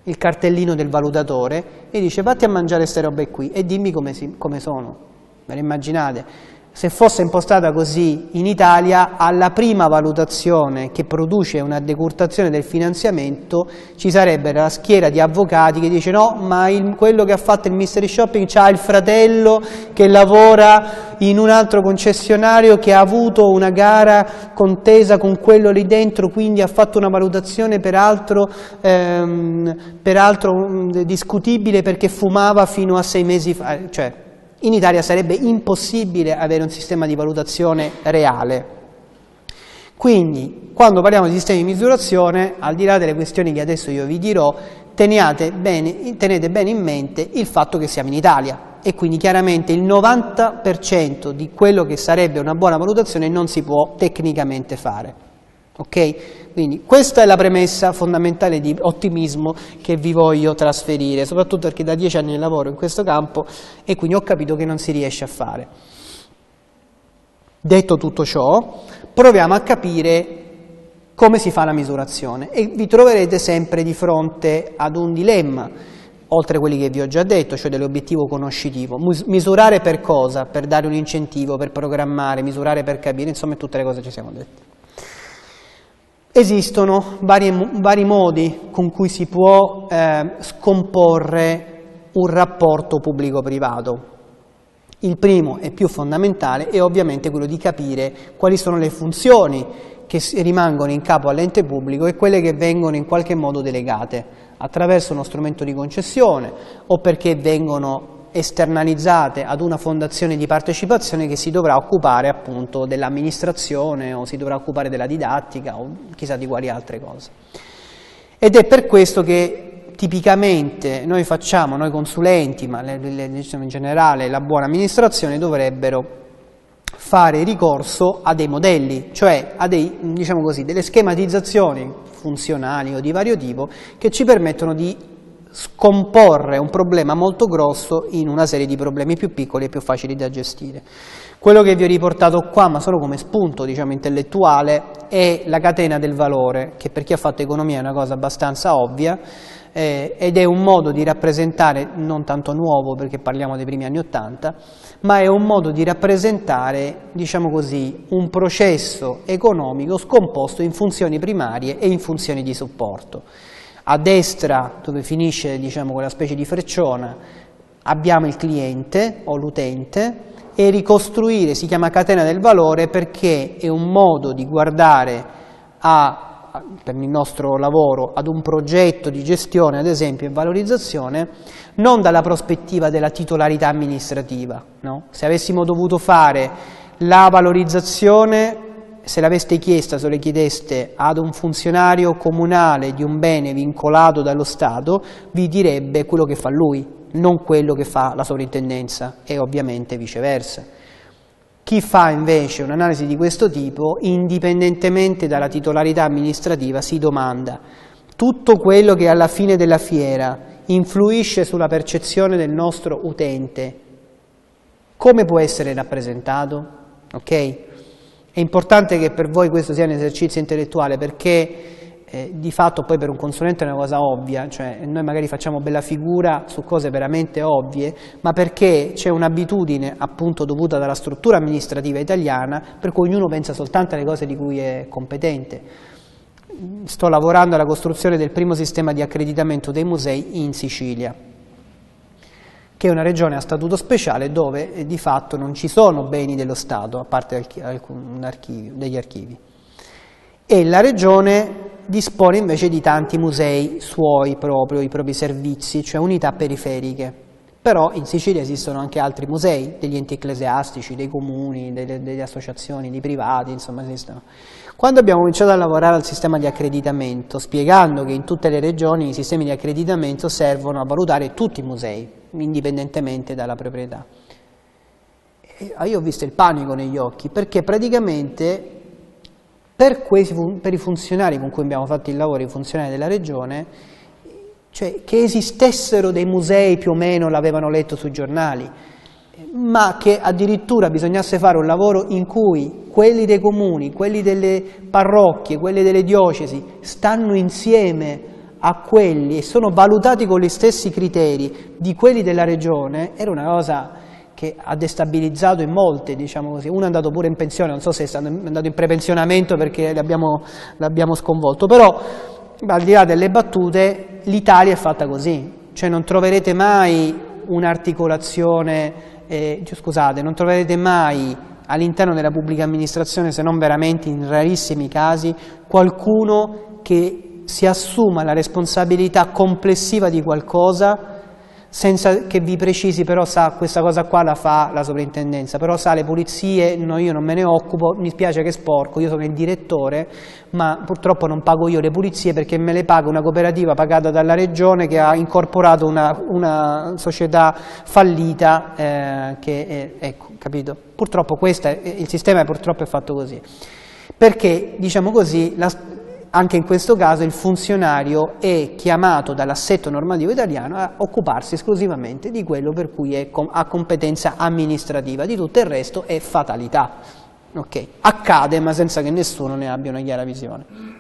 il cartellino del valutatore e dice vatti a mangiare queste robe qui e dimmi come, si, come sono. Ve le immaginate? Se fosse impostata così in Italia, alla prima valutazione che produce una decurtazione del finanziamento ci sarebbe la schiera di avvocati che dice no, ma il, quello che ha fatto il mystery shopping ha il fratello che lavora in un altro concessionario che ha avuto una gara contesa con quello lì dentro, quindi ha fatto una valutazione peraltro, ehm, peraltro discutibile perché fumava fino a sei mesi fa. Cioè, in Italia sarebbe impossibile avere un sistema di valutazione reale. Quindi, quando parliamo di sistemi di misurazione, al di là delle questioni che adesso io vi dirò, bene, tenete bene in mente il fatto che siamo in Italia e quindi chiaramente il 90% di quello che sarebbe una buona valutazione non si può tecnicamente fare. Okay? Quindi questa è la premessa fondamentale di ottimismo che vi voglio trasferire, soprattutto perché da dieci anni lavoro in questo campo e quindi ho capito che non si riesce a fare. Detto tutto ciò, proviamo a capire come si fa la misurazione e vi troverete sempre di fronte ad un dilemma, oltre a quelli che vi ho già detto, cioè dell'obiettivo conoscitivo. Misurare per cosa? Per dare un incentivo, per programmare, misurare per capire, insomma tutte le cose che ci siamo detti. Esistono vari, vari, modi con cui si può eh, scomporre un rapporto pubblico-privato. Il primo e più fondamentale è ovviamente quello di capire quali sono le funzioni che rimangono in capo all'ente pubblico e quelle che vengono in qualche modo delegate attraverso uno strumento di concessione o perché vengono esternalizzate ad una fondazione di partecipazione che si dovrà occupare appunto dell'amministrazione o si dovrà occupare della didattica o chissà di quali altre cose. Ed è per questo che tipicamente noi facciamo, noi consulenti, ma le, le, diciamo in generale la buona amministrazione dovrebbero fare ricorso a dei modelli, cioè a dei, diciamo così, delle schematizzazioni funzionali o di vario tipo che ci permettono di scomporre un problema molto grosso in una serie di problemi più piccoli e più facili da gestire. Quello che vi ho riportato qua, ma solo come spunto diciamo, intellettuale, è la catena del valore, che per chi ha fatto economia è una cosa abbastanza ovvia, eh, ed è un modo di rappresentare, non tanto nuovo perché parliamo dei primi anni Ottanta, ma è un modo di rappresentare, diciamo così, un processo economico scomposto in funzioni primarie e in funzioni di supporto. A destra, dove finisce diciamo, quella specie di frecciona, abbiamo il cliente o l'utente e ricostruire si chiama catena del valore perché è un modo di guardare a, per il nostro lavoro ad un progetto di gestione ad esempio e valorizzazione non dalla prospettiva della titolarità amministrativa. No? Se avessimo dovuto fare la valorizzazione se l'aveste chiesta, se le chiedeste ad un funzionario comunale di un bene vincolato dallo Stato, vi direbbe quello che fa lui, non quello che fa la sovrintendenza e ovviamente viceversa. Chi fa invece un'analisi di questo tipo, indipendentemente dalla titolarità amministrativa, si domanda tutto quello che alla fine della fiera influisce sulla percezione del nostro utente, come può essere rappresentato? Okay? È importante che per voi questo sia un esercizio intellettuale perché eh, di fatto poi per un consulente è una cosa ovvia, cioè noi magari facciamo bella figura su cose veramente ovvie, ma perché c'è un'abitudine appunto dovuta dalla struttura amministrativa italiana per cui ognuno pensa soltanto alle cose di cui è competente. Sto lavorando alla costruzione del primo sistema di accreditamento dei musei in Sicilia che è una regione a statuto speciale dove eh, di fatto non ci sono beni dello Stato, a parte archivio, degli archivi. E la regione dispone invece di tanti musei suoi proprio, i propri servizi, cioè unità periferiche. Però in Sicilia esistono anche altri musei, degli enti ecclesiastici, dei comuni, delle, delle associazioni, di privati, insomma esistono. Quando abbiamo cominciato a lavorare al sistema di accreditamento, spiegando che in tutte le regioni i sistemi di accreditamento servono a valutare tutti i musei, indipendentemente dalla proprietà. E io ho visto il panico negli occhi perché praticamente per, quei, per, i funzionari con cui abbiamo fatto il lavoro, i funzionari della regione, cioè che esistessero dei musei più o meno l'avevano letto sui giornali, ma che addirittura bisognasse fare un lavoro in cui quelli dei comuni, quelli delle parrocchie, quelli delle diocesi stanno insieme a quelli e sono valutati con gli stessi criteri di quelli della regione, era una cosa che ha destabilizzato in molte, diciamo così. Uno è andato pure in pensione, non so se è andato in prepensionamento perché l'abbiamo sconvolto, però al di là delle battute l'Italia è fatta così, cioè non troverete mai un'articolazione, eh, scusate, non troverete mai all'interno della pubblica amministrazione, se non veramente in rarissimi casi, qualcuno che si assuma la responsabilità complessiva di qualcosa senza che vi precisi però sa questa cosa qua la fa la sovrintendenza, però sa le pulizie, no, io non me ne occupo, mi spiace che è sporco, io sono il direttore, ma purtroppo non pago io le pulizie perché me le paga una cooperativa pagata dalla regione che ha incorporato una, una società fallita eh, che è, ecco, capito? Purtroppo questo è, il sistema purtroppo è fatto così. Perché, diciamo così, la, anche in questo caso il funzionario è chiamato dall'assetto normativo italiano a occuparsi esclusivamente di quello per cui è, ha competenza amministrativa, di tutto il resto è fatalità. Okay. Accade ma senza che nessuno ne abbia una chiara visione.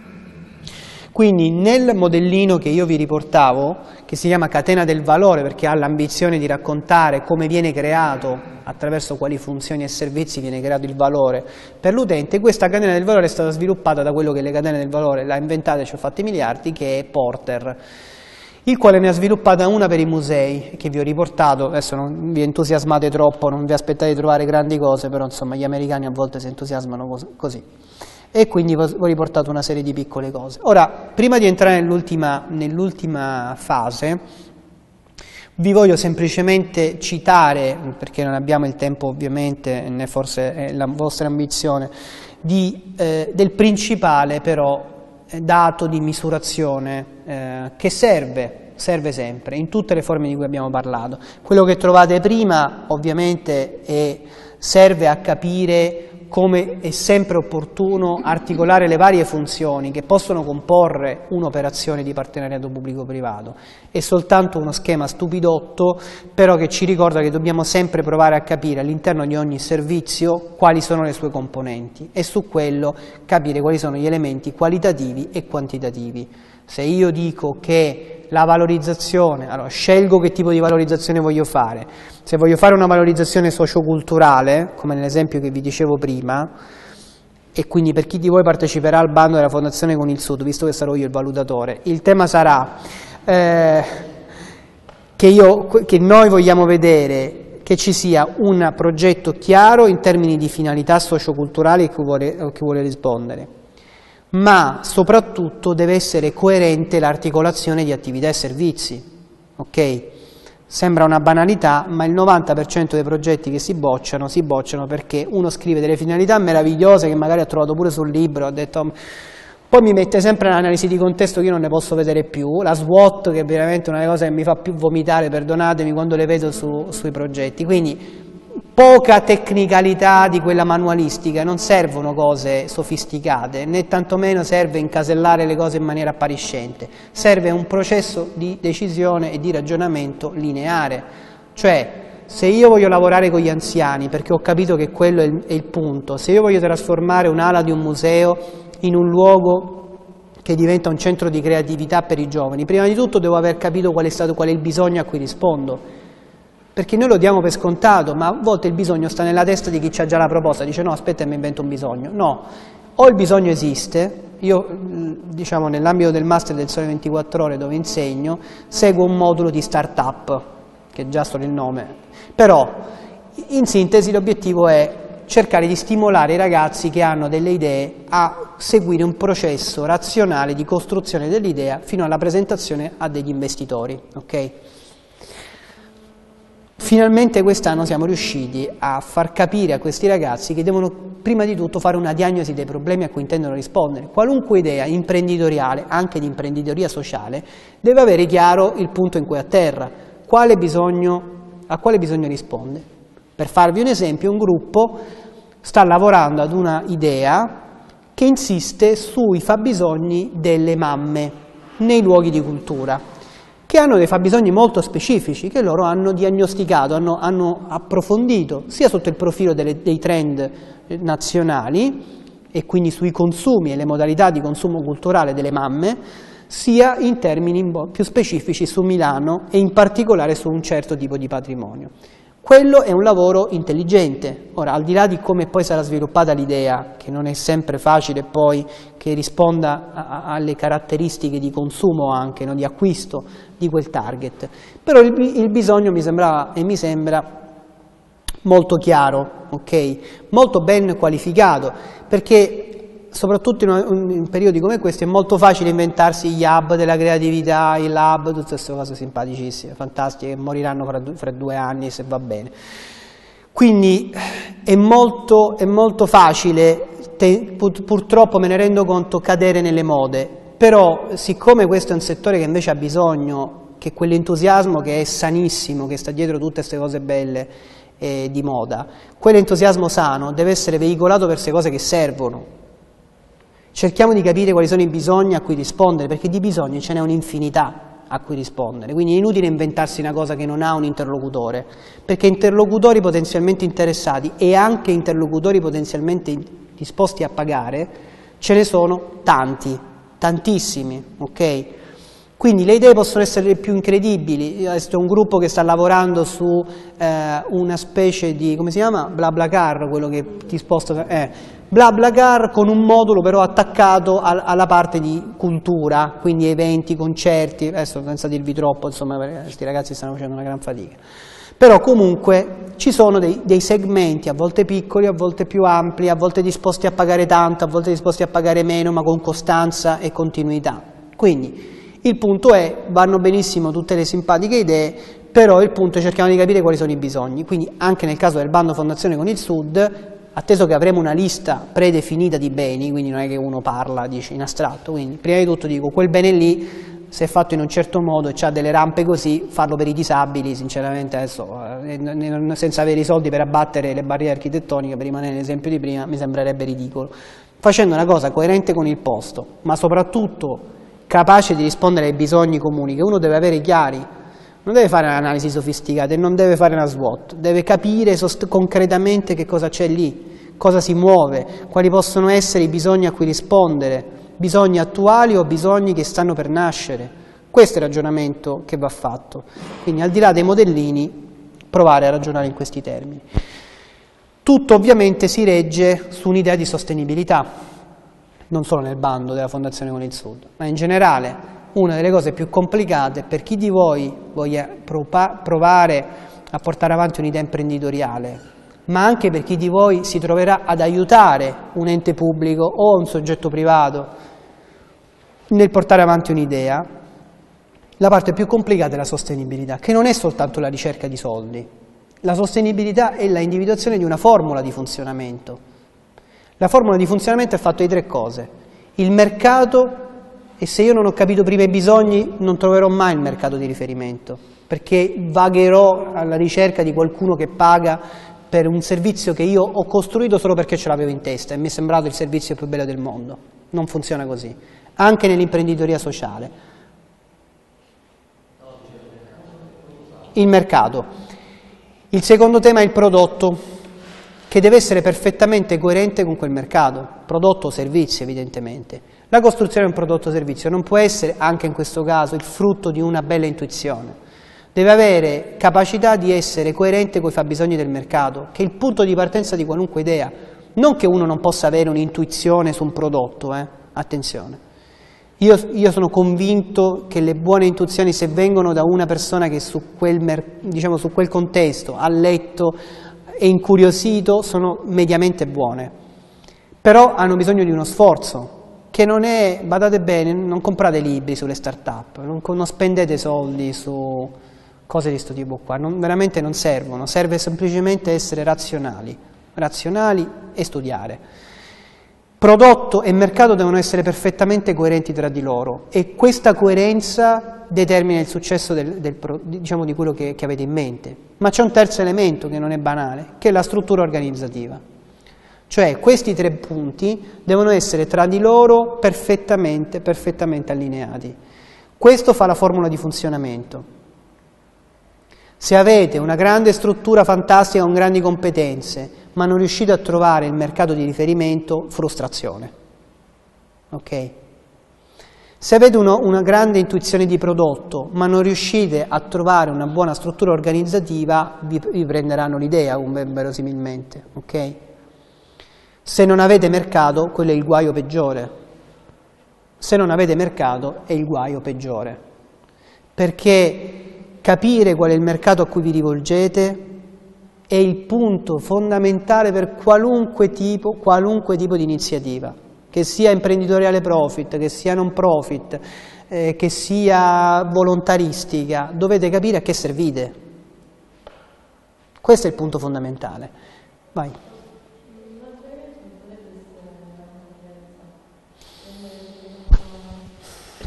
Quindi nel modellino che io vi riportavo, che si chiama catena del valore perché ha l'ambizione di raccontare come viene creato, attraverso quali funzioni e servizi viene creato il valore per l'utente, questa catena del valore è stata sviluppata da quello che le catene del valore l'ha inventata e ci ha fatti miliardi, che è Porter il quale ne ha sviluppata una per i musei, che vi ho riportato, adesso non vi entusiasmate troppo, non vi aspettate di trovare grandi cose, però insomma gli americani a volte si entusiasmano così e quindi ho riportato una serie di piccole cose. Ora, prima di entrare nell'ultima nell fase, vi voglio semplicemente citare, perché non abbiamo il tempo ovviamente, né forse è la vostra ambizione, di, eh, del principale però eh, dato di misurazione eh, che serve, serve sempre, in tutte le forme di cui abbiamo parlato. Quello che trovate prima ovviamente è, serve a capire come è sempre opportuno articolare le varie funzioni che possono comporre un'operazione di partenariato pubblico-privato. È soltanto uno schema stupidotto, però che ci ricorda che dobbiamo sempre provare a capire all'interno di ogni servizio quali sono le sue componenti e su quello capire quali sono gli elementi qualitativi e quantitativi. Se io dico che la valorizzazione, allora scelgo che tipo di valorizzazione voglio fare, se voglio fare una valorizzazione socioculturale, come nell'esempio che vi dicevo prima, e quindi per chi di voi parteciperà al bando della Fondazione con il Sud, visto che sarò io il valutatore, il tema sarà eh, che, io, che noi vogliamo vedere che ci sia un progetto chiaro in termini di finalità socioculturali a cui vuole, a cui vuole rispondere ma soprattutto deve essere coerente l'articolazione di attività e servizi. Okay? Sembra una banalità, ma il 90% dei progetti che si bocciano, si bocciano perché uno scrive delle finalità meravigliose che magari ha trovato pure sul libro, ha detto, poi mi mette sempre l'analisi di contesto che io non ne posso vedere più, la SWOT che è veramente una cosa che mi fa più vomitare, perdonatemi, quando le vedo su, sui progetti. Quindi poca tecnicalità di quella manualistica, non servono cose sofisticate, né tantomeno serve incasellare le cose in maniera appariscente, serve un processo di decisione e di ragionamento lineare, cioè se io voglio lavorare con gli anziani, perché ho capito che quello è il, è il punto, se io voglio trasformare un'ala di un museo in un luogo che diventa un centro di creatività per i giovani, prima di tutto devo aver capito qual è, stato, qual è il bisogno a cui rispondo, perché noi lo diamo per scontato, ma a volte il bisogno sta nella testa di chi ha già la proposta, dice no aspetta mi invento un bisogno, no, o il bisogno esiste, io diciamo nell'ambito del master del Sole 24 Ore dove insegno, seguo un modulo di start-up, che è già solo il nome, però in sintesi l'obiettivo è cercare di stimolare i ragazzi che hanno delle idee a seguire un processo razionale di costruzione dell'idea fino alla presentazione a degli investitori. Okay? Finalmente quest'anno siamo riusciti a far capire a questi ragazzi che devono prima di tutto fare una diagnosi dei problemi a cui intendono rispondere. Qualunque idea imprenditoriale, anche di imprenditoria sociale, deve avere chiaro il punto in cui atterra, quale bisogno, a quale bisogno risponde. Per farvi un esempio, un gruppo sta lavorando ad una idea che insiste sui fabbisogni delle mamme nei luoghi di cultura, che hanno dei fabbisogni molto specifici che loro hanno diagnosticato, hanno, hanno approfondito, sia sotto il profilo delle, dei trend nazionali e quindi sui consumi e le modalità di consumo culturale delle mamme, sia in termini più specifici su Milano e in particolare su un certo tipo di patrimonio. Quello è un lavoro intelligente. Ora, al di là di come poi sarà sviluppata l'idea, che non è sempre facile poi che risponda a, a, alle caratteristiche di consumo anche, no, di acquisto di quel target, però il, il bisogno mi sembrava e mi sembra molto chiaro, okay? molto ben qualificato, perché soprattutto in, in, periodi come questi è molto facile inventarsi gli hub della creatività, i lab, tutte queste cose simpaticissime, fantastiche, che moriranno fra, fra due anni se va bene. Quindi è molto, è molto facile, te, pur, purtroppo me ne rendo conto, cadere nelle mode, però siccome questo è un settore che invece ha bisogno che quell'entusiasmo che è sanissimo, che sta dietro tutte queste cose belle eh, di moda, quell'entusiasmo sano deve essere veicolato per queste cose che servono, Cerchiamo di capire quali sono i bisogni a cui rispondere, perché di bisogni ce n'è un'infinità a cui rispondere, quindi è inutile inventarsi una cosa che non ha un interlocutore, perché interlocutori potenzialmente interessati e anche interlocutori potenzialmente disposti a pagare ce ne sono tanti, tantissimi, ok? Quindi le idee possono essere più incredibili, c'è un gruppo che sta lavorando su eh, una specie di, come si chiama? BlaBlaCar, quello che ti sposta, eh, BlaBlaCar con un modulo però attaccato al, alla parte di cultura, quindi eventi, concerti, adesso senza dirvi troppo, insomma questi ragazzi stanno facendo una gran fatica. Però comunque ci sono dei, dei, segmenti, a volte piccoli, a volte più ampli, a volte disposti a pagare tanto, a volte disposti a pagare meno, ma con costanza e continuità. Quindi il punto è, vanno benissimo tutte le simpatiche idee, però il punto è cerchiamo di capire quali sono i bisogni. Quindi anche nel caso del bando fondazione con il Sud, atteso che avremo una lista predefinita di beni, quindi non è che uno parla dice, in astratto, quindi prima di tutto dico quel bene lì se è fatto in un certo modo e ha delle rampe così, farlo per i disabili, sinceramente adesso, eh, senza avere i soldi per abbattere le barriere architettoniche, per rimanere nell'esempio di prima, mi sembrerebbe ridicolo. Facendo una cosa coerente con il posto, ma soprattutto capace di rispondere ai bisogni comuni che uno deve avere chiari, non deve fare un'analisi sofisticata e non deve fare una SWOT, deve capire concretamente che cosa c'è lì, cosa si muove, quali possono essere i bisogni a cui rispondere, bisogni attuali o bisogni che stanno per nascere. Questo è il ragionamento che va fatto. Quindi al di là dei modellini, provare a ragionare in questi termini. Tutto ovviamente si regge su un'idea di sostenibilità, non solo nel bando della Fondazione con il Sud, ma in generale una delle cose più complicate per chi di voi voglia provare a portare avanti un'idea imprenditoriale, ma anche per chi di voi si troverà ad aiutare un ente pubblico o un soggetto privato nel portare avanti un'idea, la parte più complicata è la sostenibilità, che non è soltanto la ricerca di soldi. La sostenibilità è la individuazione di una formula di funzionamento. La formula di funzionamento è fatta di tre cose. Il mercato e se io non ho capito prima i bisogni non troverò mai il mercato di riferimento, perché vagherò alla ricerca di qualcuno che paga per un servizio che io ho costruito solo perché ce l'avevo in testa e mi è sembrato il servizio più bello del mondo. Non funziona così, anche nell'imprenditoria sociale. Il mercato. Il secondo tema è il prodotto, che deve essere perfettamente coerente con quel mercato, prodotto o servizio evidentemente. La costruzione di un prodotto o servizio non può essere, anche in questo caso, il frutto di una bella intuizione. Deve avere capacità di essere coerente con i fabbisogni del mercato, che è il punto di partenza di qualunque idea. Non che uno non possa avere un'intuizione su un prodotto, eh? attenzione. Io, io, sono convinto che le buone intuizioni, se vengono da una persona che su quel, diciamo, su quel contesto ha letto e incuriosito, sono mediamente buone. Però hanno bisogno di uno sforzo, che non è, badate bene, non comprate libri sulle start-up, non, non, spendete soldi su cose di questo tipo qua, non, veramente non servono, serve semplicemente essere razionali, razionali e studiare. Prodotto e mercato devono essere perfettamente coerenti tra di loro e questa coerenza determina il successo del, del, diciamo, di quello che, che avete in mente. Ma c'è un terzo elemento che non è banale, che è la struttura organizzativa. Cioè questi tre punti devono essere tra di loro perfettamente, perfettamente allineati. Questo fa la formula di funzionamento. Se avete una grande struttura fantastica con grandi competenze, ma non riuscite a trovare il mercato di riferimento, frustrazione. Ok? Se avete uno, una grande intuizione di prodotto, ma non riuscite a trovare una buona struttura organizzativa, vi, vi prenderanno l'idea, verosimilmente. Okay? Se non avete mercato, quello è il guaio peggiore. Se non avete mercato, è il guaio peggiore. Perché capire qual è il mercato a cui vi rivolgete è il punto fondamentale per qualunque tipo, qualunque tipo di iniziativa che sia imprenditoriale profit, che sia non profit, eh, che sia volontaristica, dovete capire a che servite. Questo è il punto fondamentale. Vai.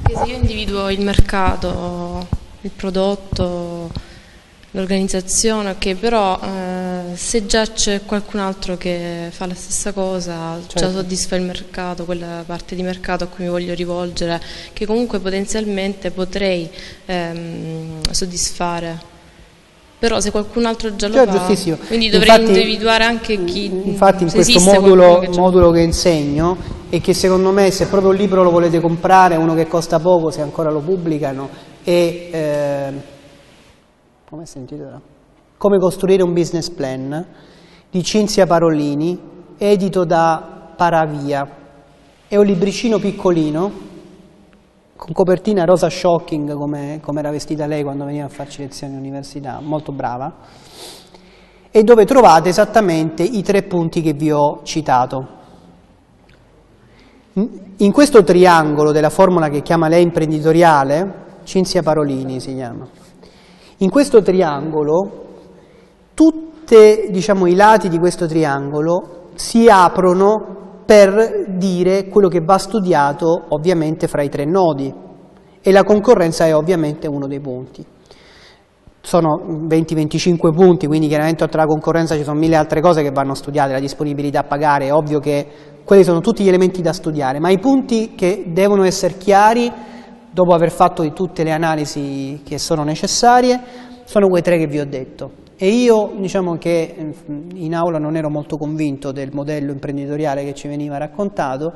Perché se io individuo il mercato, il prodotto, l'organizzazione, ok, però eh, se già c'è qualcun altro che fa la stessa cosa, certo. già soddisfa il mercato, quella parte di mercato a cui mi voglio rivolgere, che comunque potenzialmente potrei ehm, soddisfare. Però se qualcun altro già lo cioè, fa, giustissimo. quindi dovrei infatti, individuare anche chi... Infatti in questo modulo che, modulo che insegno e che secondo me se proprio un libro lo volete comprare, uno che costa poco, se ancora lo pubblicano, e... Eh, come? Come costruire un business plan di Cinzia Parolini, edito da Paravia. È un libricino piccolino, con copertina rosa shocking come, come era vestita lei quando veniva a farci lezioni all'università, molto brava, e dove trovate esattamente i tre punti che vi ho citato. In questo triangolo della formula che chiama lei imprenditoriale, Cinzia Parolini si chiama, in questo triangolo, tutti diciamo, i lati di questo triangolo si aprono per dire quello che va studiato ovviamente fra i tre nodi e la concorrenza è ovviamente uno dei punti. Sono 20-25 punti, quindi chiaramente oltre alla concorrenza ci sono mille altre cose che vanno studiate, la disponibilità a pagare, è ovvio che quelli sono tutti gli elementi da studiare, ma i punti che devono essere chiari dopo aver fatto tutte le analisi che sono necessarie, sono quei tre che vi ho detto. E io diciamo che in aula non ero molto convinto del modello imprenditoriale che ci veniva raccontato,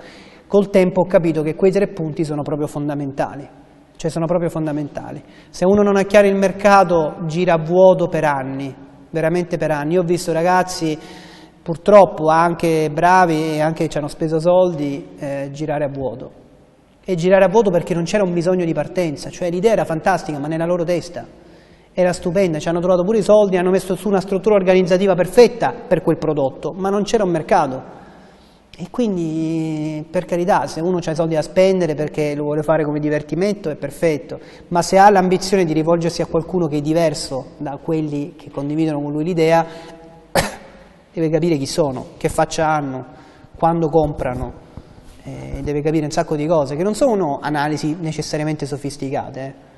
col tempo ho capito che quei tre punti sono proprio fondamentali, cioè sono proprio fondamentali. Se uno non ha chiaro il mercato gira a vuoto per anni, veramente per anni. Io ho visto ragazzi purtroppo anche bravi e anche che ci hanno speso soldi eh, girare a vuoto. E girare a vuoto perché non c'era un bisogno di partenza, cioè l'idea era fantastica ma nella loro testa era stupenda, ci hanno trovato pure i soldi, hanno messo su una struttura organizzativa perfetta per quel prodotto, ma non c'era un mercato. E quindi, per carità, se uno ha i soldi da spendere perché lo vuole fare come divertimento è perfetto, ma se ha l'ambizione di rivolgersi a qualcuno che è diverso da quelli che condividono con lui l'idea, deve capire chi sono, che faccia hanno, quando comprano, eh, deve capire un sacco di cose che non sono analisi necessariamente sofisticate. Eh.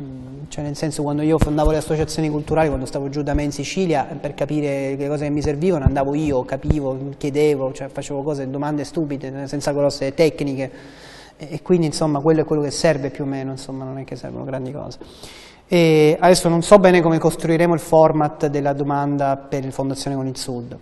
Mm, cioè nel senso quando io fondavo le associazioni culturali, quando stavo giù da me in Sicilia, per capire le cose che mi servivano andavo io, capivo, chiedevo, cioè facevo cose, domande stupide, senza grosse tecniche e quindi insomma quello è quello che serve più o meno, insomma non è che servono grandi cose. E adesso non so bene come costruiremo il format della domanda per Fondazione con il Sud,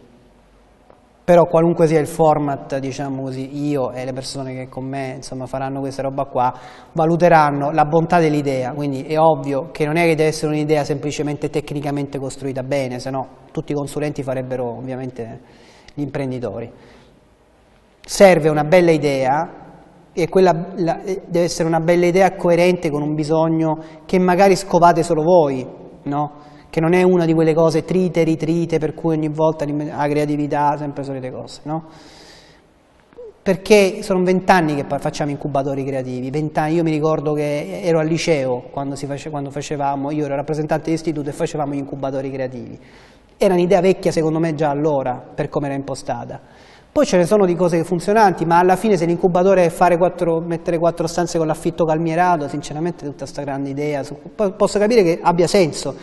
però qualunque sia il format, diciamo così, io e le persone che con me insomma, faranno questa roba qua, valuteranno la bontà dell'idea, quindi è ovvio che non è che deve essere un'idea semplicemente tecnicamente costruita bene, se no tutti i consulenti farebbero ovviamente gli imprenditori. Serve una bella idea e quella la, deve essere una bella idea coerente con un bisogno che magari scovate solo voi, no? Che non è una di quelle cose trite, ritrite, per cui ogni volta la creatività, sempre solite cose, no? Perché sono vent'anni che facciamo incubatori creativi, io mi ricordo che ero al liceo quando, face, quando facevamo, io ero rappresentante di istituto e facevamo gli incubatori creativi. Era un'idea vecchia secondo me già allora, per come era impostata. Poi ce ne sono di cose funzionanti, ma alla fine se l'incubatore è quattro, mettere quattro stanze con l'affitto calmierato, sinceramente tutta questa grande idea, posso capire che abbia senso,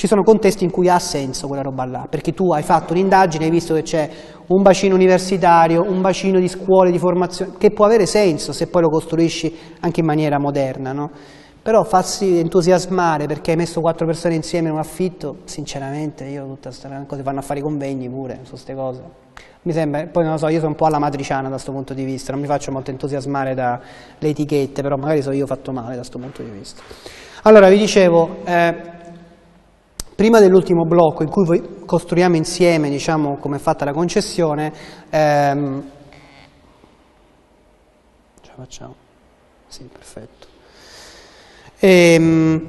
ci sono contesti in cui ha senso quella roba là, perché tu hai fatto un'indagine, hai visto che c'è un bacino universitario, un bacino di scuole di formazione, che può avere senso se poi lo costruisci anche in maniera moderna, no? Però farsi entusiasmare perché hai messo quattro persone insieme in un affitto, sinceramente io tutte queste cose vanno a fare i convegni pure su queste cose. Mi sembra, poi non lo so, io sono un po' alla matriciana da questo punto di vista, non mi faccio molto entusiasmare dalle etichette, però magari so io fatto male da questo punto di vista. Allora vi dicevo, eh, Prima dell'ultimo blocco in cui costruiamo insieme diciamo, come è fatta la concessione, ehm, ce la facciamo? Sì, perfetto. Ehm,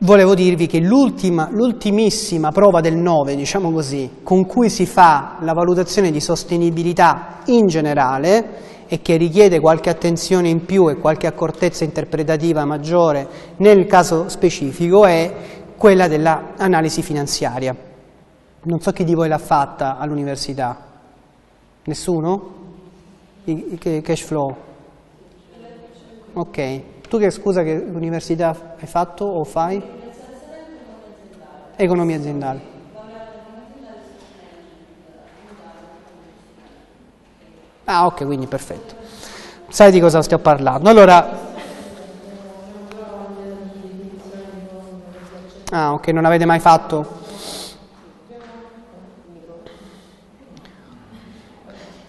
volevo dirvi che l'ultimissima prova del 9, diciamo così, con cui si fa la valutazione di sostenibilità in generale e che richiede qualche attenzione in più e qualche accortezza interpretativa maggiore nel caso specifico è quella dell'analisi finanziaria. Non so chi di voi l'ha fatta all'università. Nessuno? I, cash flow? Ok. Tu che scusa che università hai fatto o fai? Economia aziendale. Ah ok, quindi perfetto. Sai di cosa stiamo parlando. Allora, Ah ok, non avete mai fatto?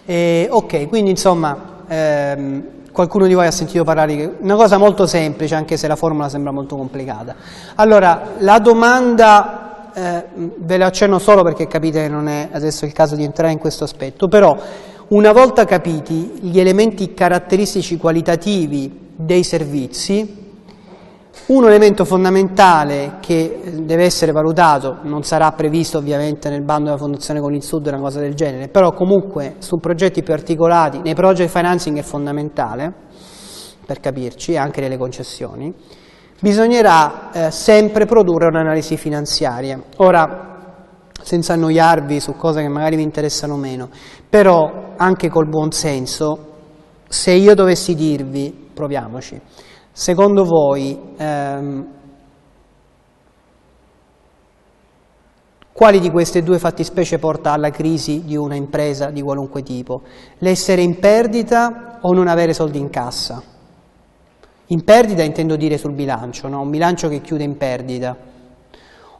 Eh, ok, quindi insomma ehm, qualcuno di voi ha sentito parlare di una cosa molto semplice anche se la formula sembra molto complicata. Allora, la domanda eh, ve la accenno solo perché capite che non è adesso il caso di entrare in questo aspetto, però una volta capiti gli elementi caratteristici qualitativi dei servizi, un elemento fondamentale che deve essere valutato, non sarà previsto ovviamente nel bando della Fondazione con il Sud una cosa del genere, però comunque su progetti più articolati, nei project financing è fondamentale, per capirci, anche nelle concessioni, bisognerà eh, sempre produrre un'analisi finanziaria. Ora, senza annoiarvi su cose che magari vi interessano meno, però anche col buon senso, se io dovessi dirvi, proviamoci, Secondo voi, ehm, quali di queste due fattispecie porta alla crisi di una impresa di qualunque tipo? L'essere in perdita o non avere soldi in cassa? In perdita intendo dire sul bilancio, no? un bilancio che chiude in perdita.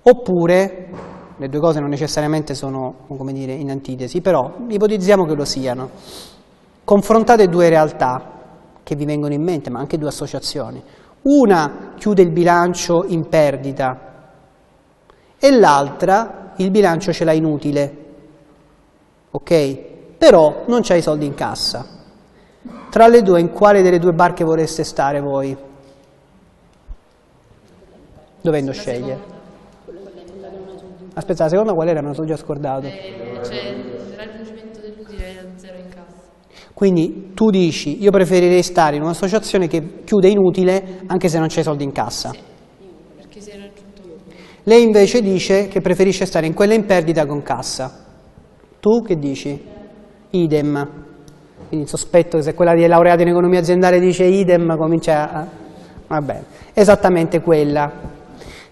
Oppure, le due cose non necessariamente sono come dire, in antitesi, però ipotizziamo che lo siano. Confrontate due realtà, che vi vengono in mente, ma anche due associazioni. Una chiude il bilancio in perdita e l'altra il bilancio ce l'ha inutile, ok? Però non c'ha i soldi in cassa. Tra le due, in quale delle due barche vorreste stare voi? Dovendo scegliere. Aspetta, la seconda qual era? Me lo sono già scordato. Eh, cioè, il raggiungimento dell'utile è zero in cassa. Quindi tu dici, io preferirei stare in un'associazione che chiude inutile anche se non c'è soldi in cassa. Sì, perché si è raggiunto Lei invece dice che preferisce stare in quella in perdita con cassa. Tu che dici? Idem. Quindi sospetto che se quella di laureata in economia aziendale dice idem comincia a... Va bene, esattamente quella.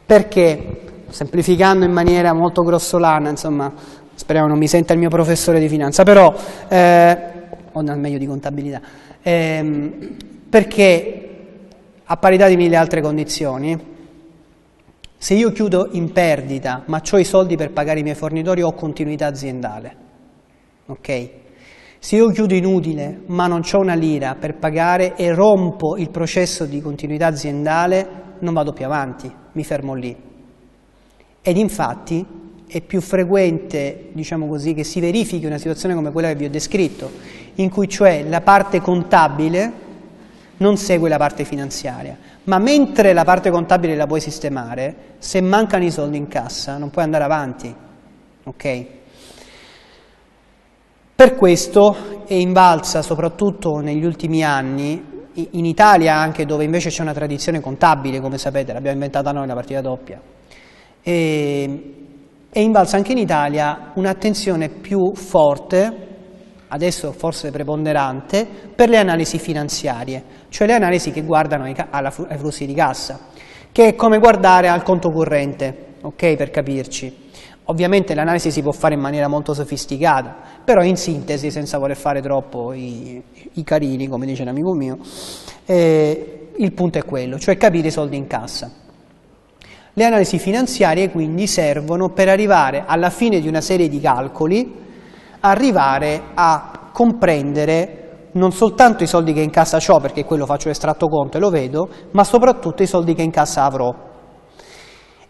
Perché, semplificando in maniera molto grossolana, insomma, speriamo non mi senta il mio professore di finanza, però... Eh, o meglio di contabilità, ehm, perché a parità di mille altre condizioni, se io chiudo in perdita ma ho i soldi per pagare i miei fornitori ho continuità aziendale, ok? Se io chiudo inutile ma non ho una lira per pagare e rompo il processo di continuità aziendale, non vado più avanti, mi fermo lì. Ed infatti è più frequente, diciamo così, che si verifichi una situazione come quella che vi ho descritto, in cui cioè la parte contabile non segue la parte finanziaria, ma mentre la parte contabile la puoi sistemare, se mancano i soldi in cassa non puoi andare avanti. Ok? Per questo è invalsa soprattutto negli ultimi anni, in Italia anche dove invece c'è una tradizione contabile, come sapete, l'abbiamo inventata noi la partita doppia, e, è invalsa anche in Italia un'attenzione più forte adesso forse preponderante, per le analisi finanziarie, cioè le analisi che guardano ai, ai flussi di cassa, che è come guardare al conto corrente, ok, per capirci. Ovviamente l'analisi si può fare in maniera molto sofisticata, però in sintesi, senza voler fare troppo i, i carini, come dice un amico mio, eh, il punto è quello, cioè capire i soldi in cassa. Le analisi finanziarie quindi servono per arrivare alla fine di una serie di calcoli, arrivare a comprendere non soltanto i soldi che in cassa ho, perché quello faccio estratto conto e lo vedo, ma soprattutto i soldi che in cassa avrò.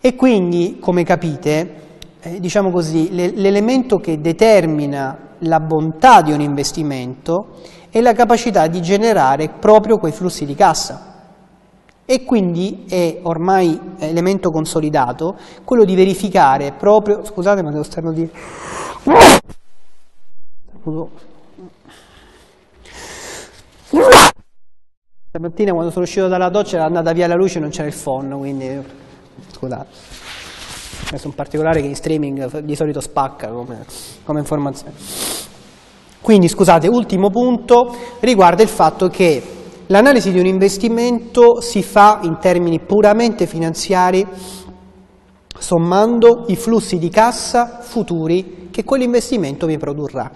E quindi, come capite, eh, diciamo così, l'elemento che determina la bontà di un investimento è la capacità di generare proprio quei flussi di cassa. E quindi è ormai elemento consolidato quello di verificare proprio, scusate ma devo starlo dire, stamattina quando sono uscito dalla doccia era andata via la luce e non c'era il phone, quindi scusate. Questo è un particolare che in streaming di solito spacca come, come informazione. Quindi scusate, ultimo punto riguarda il fatto che l'analisi di un investimento si fa in termini puramente finanziari sommando i flussi di cassa futuri che quell'investimento mi produrrà.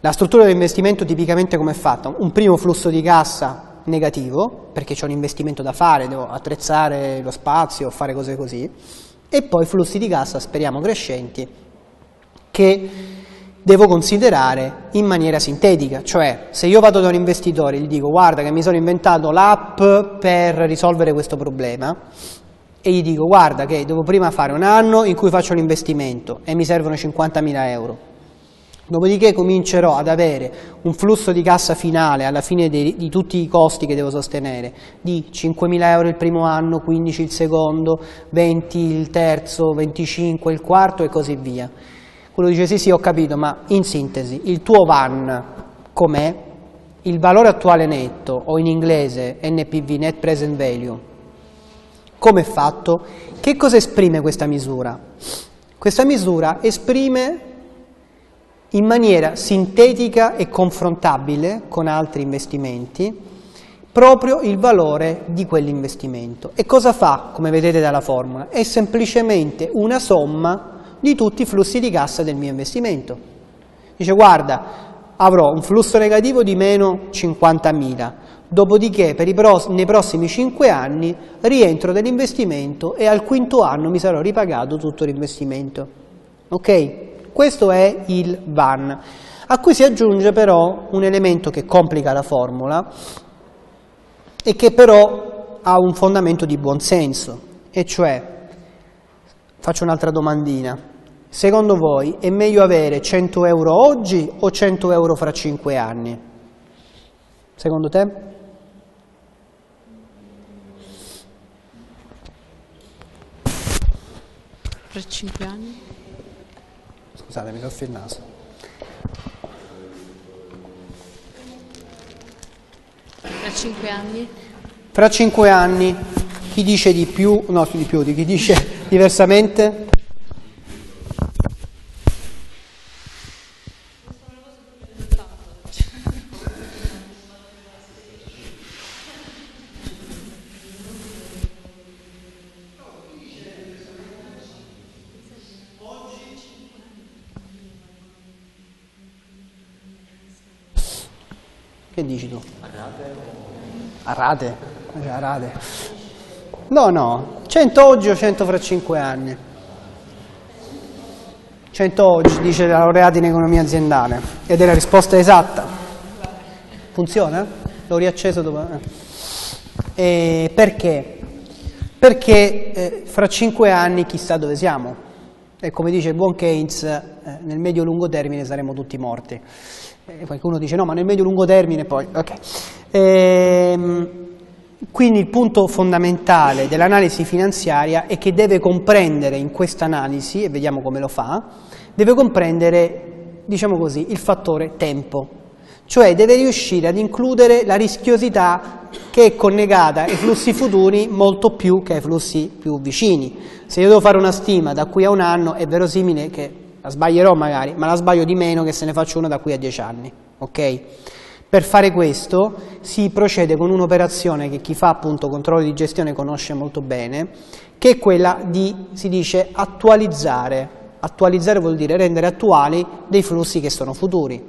La struttura dell'investimento tipicamente come è fatta? Un primo flusso di cassa negativo, perché c'è un investimento da fare, devo attrezzare lo spazio, fare cose così, e poi flussi di cassa, speriamo crescenti, che devo considerare in maniera sintetica, cioè se io vado da un investitore e gli dico guarda che mi sono inventato l'app per risolvere questo problema e gli dico guarda che devo prima fare un anno in cui faccio un investimento e mi servono 50.000 euro, Dopodiché comincerò ad avere un flusso di cassa finale alla fine di, di tutti i costi che devo sostenere di 5.000 euro il primo anno, 15 il secondo, 20 il terzo, 25 il quarto e così via. Quello dice sì sì ho capito ma in sintesi il tuo VAN com'è? Il valore attuale netto o in inglese NPV, Net Present Value, come è fatto? Che cosa esprime questa misura? Questa misura esprime in maniera sintetica e confrontabile con altri investimenti proprio il valore di quell'investimento. E cosa fa, come vedete dalla formula? È semplicemente una somma di tutti i flussi di cassa del mio investimento. Dice guarda, avrò un flusso negativo di meno 50.000, dopodiché pros nei prossimi 5 anni rientro dell'investimento e al quinto anno mi sarò ripagato tutto l'investimento. Ok? Questo è il van, a cui si aggiunge però un elemento che complica la formula e che però ha un fondamento di buonsenso, e cioè, faccio un'altra domandina, secondo voi è meglio avere 100 euro oggi o 100 euro fra 5 anni? Secondo te? Fra 5 anni? Scusate, mi soffio il naso. Fra cinque anni? Fra cinque anni, chi dice di più, no, di più, di chi dice diversamente? Che dici tu? A rate? A rate? Cioè. No, no, 100 oggi o 100 fra 5 anni. 100 oggi, dice la laureata in economia aziendale. Ed è la risposta esatta. Funziona? L'ho riacceso dopo. Eh. Perché? Perché eh, fra 5 anni chissà dove siamo. E come dice il buon Keynes, eh, nel medio-lungo termine saremo tutti morti. E qualcuno dice no, ma nel medio-lungo termine poi... Okay. Ehm, quindi il punto fondamentale dell'analisi finanziaria è che deve comprendere in questa analisi, e vediamo come lo fa, deve comprendere, diciamo così, il fattore tempo. Cioè deve riuscire ad includere la rischiosità che è connegata ai flussi futuri molto più che ai flussi più vicini. Se io devo fare una stima da qui a un anno è verosimile che la sbaglierò magari, ma la sbaglio di meno che se ne faccio una da qui a dieci anni. ok? Per fare questo si procede con un'operazione che chi fa appunto controllo di gestione conosce molto bene, che è quella di, si dice, attualizzare. Attualizzare vuol dire rendere attuali dei flussi che sono futuri.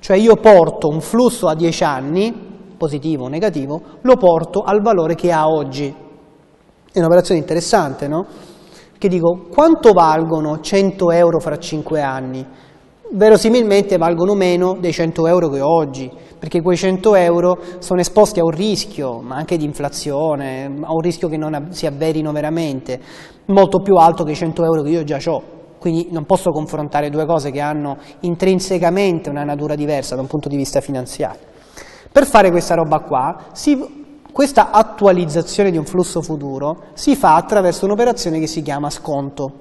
Cioè io porto un flusso a 10 anni, positivo o negativo, lo porto al valore che ha oggi. È un'operazione interessante, no? Che dico, quanto valgono 100 euro fra 5 anni? Verosimilmente valgono meno dei 100 euro che ho oggi, perché quei 100 euro sono esposti a un rischio, ma anche di inflazione, a un rischio che non si avverino veramente, molto più alto che i 100 euro che io già ho. Quindi non posso confrontare due cose che hanno intrinsecamente una natura diversa da un punto di vista finanziario. Per fare questa roba qua, si, questa attualizzazione di un flusso futuro si fa attraverso un'operazione che si chiama sconto,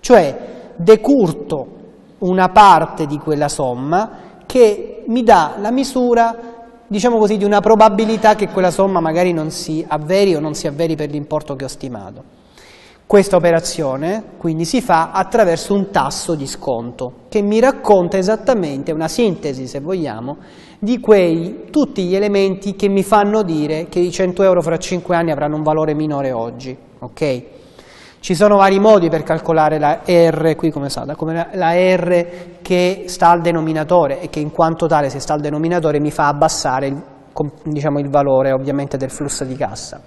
cioè decurto una parte di quella somma che mi dà la misura, diciamo così, di una probabilità che quella somma magari non si avveri o non si avveri per l'importo che ho stimato. Questa operazione quindi si fa attraverso un tasso di sconto che mi racconta esattamente una sintesi, se vogliamo, di quei, tutti gli elementi che mi fanno dire che i 100 euro fra 5 anni avranno un valore minore oggi. Okay? Ci sono vari modi per calcolare la R, qui come sta, come la R che sta al denominatore e che in quanto tale se sta al denominatore mi fa abbassare il, diciamo, il valore ovviamente del flusso di cassa.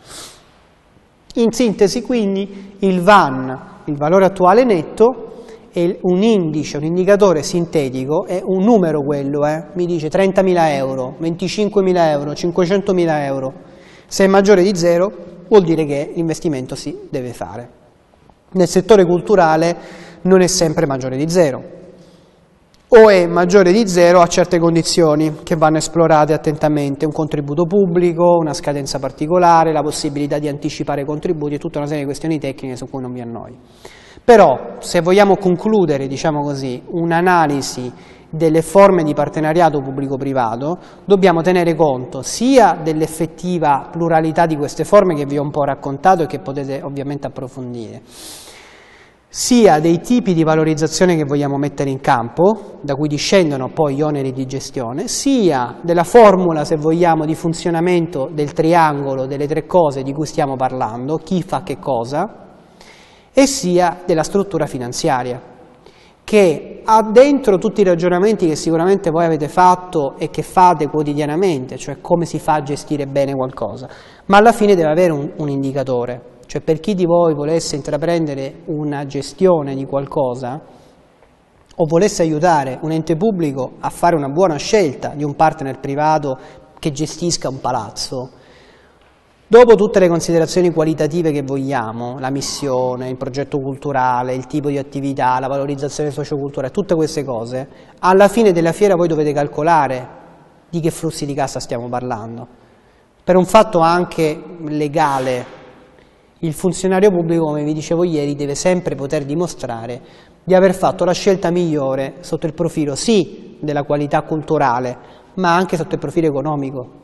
In sintesi quindi il VAN, il valore attuale netto, è un indice, un indicatore sintetico, è un numero quello, eh? mi dice 30.000 euro, 25.000 euro, 500.000 euro, se è maggiore di zero vuol dire che l'investimento si deve fare. Nel settore culturale non è sempre maggiore di zero, o è maggiore di zero a certe condizioni che vanno esplorate attentamente, un contributo pubblico, una scadenza particolare, la possibilità di anticipare contributi e tutta una serie di questioni tecniche su cui non mi annoi. Però se vogliamo concludere diciamo così, un'analisi delle forme di partenariato pubblico-privato dobbiamo tenere conto sia dell'effettiva pluralità di queste forme che vi ho un po' raccontato e che potete ovviamente approfondire, sia dei tipi di valorizzazione che vogliamo mettere in campo, da cui discendono poi gli oneri di gestione, sia della formula, se vogliamo, di funzionamento del triangolo delle tre cose di cui stiamo parlando, chi fa che cosa, e sia della struttura finanziaria che ha dentro tutti i ragionamenti che sicuramente voi avete fatto e che fate quotidianamente, cioè come si fa a gestire bene qualcosa, ma alla fine deve avere un, un indicatore, cioè per chi di voi volesse intraprendere una gestione di qualcosa o volesse aiutare un ente pubblico a fare una buona scelta di un partner privato che gestisca un palazzo, Dopo tutte le considerazioni qualitative che vogliamo, la missione, il progetto culturale, il tipo di attività, la valorizzazione socioculturale, tutte queste cose, alla fine della fiera voi dovete calcolare di che flussi di cassa stiamo parlando. Per un fatto anche legale, il funzionario pubblico, come vi dicevo ieri, deve sempre poter dimostrare di aver fatto la scelta migliore sotto il profilo sì della qualità culturale, ma anche sotto il profilo economico.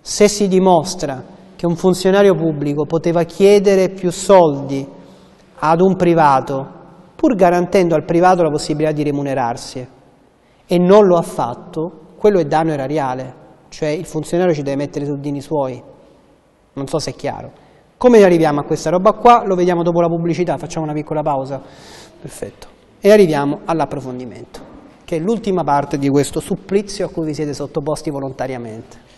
Se si dimostra che un funzionario pubblico poteva chiedere più soldi ad un privato, pur garantendo al privato la possibilità di remunerarsi, e non lo ha fatto, quello è danno erariale, cioè il funzionario ci deve mettere i soldini suoi. Non so se è chiaro. Come arriviamo a questa roba qua? Lo vediamo dopo la pubblicità, facciamo una piccola pausa. Perfetto. E arriviamo all'approfondimento, che è l'ultima parte di questo supplizio a cui vi siete sottoposti volontariamente.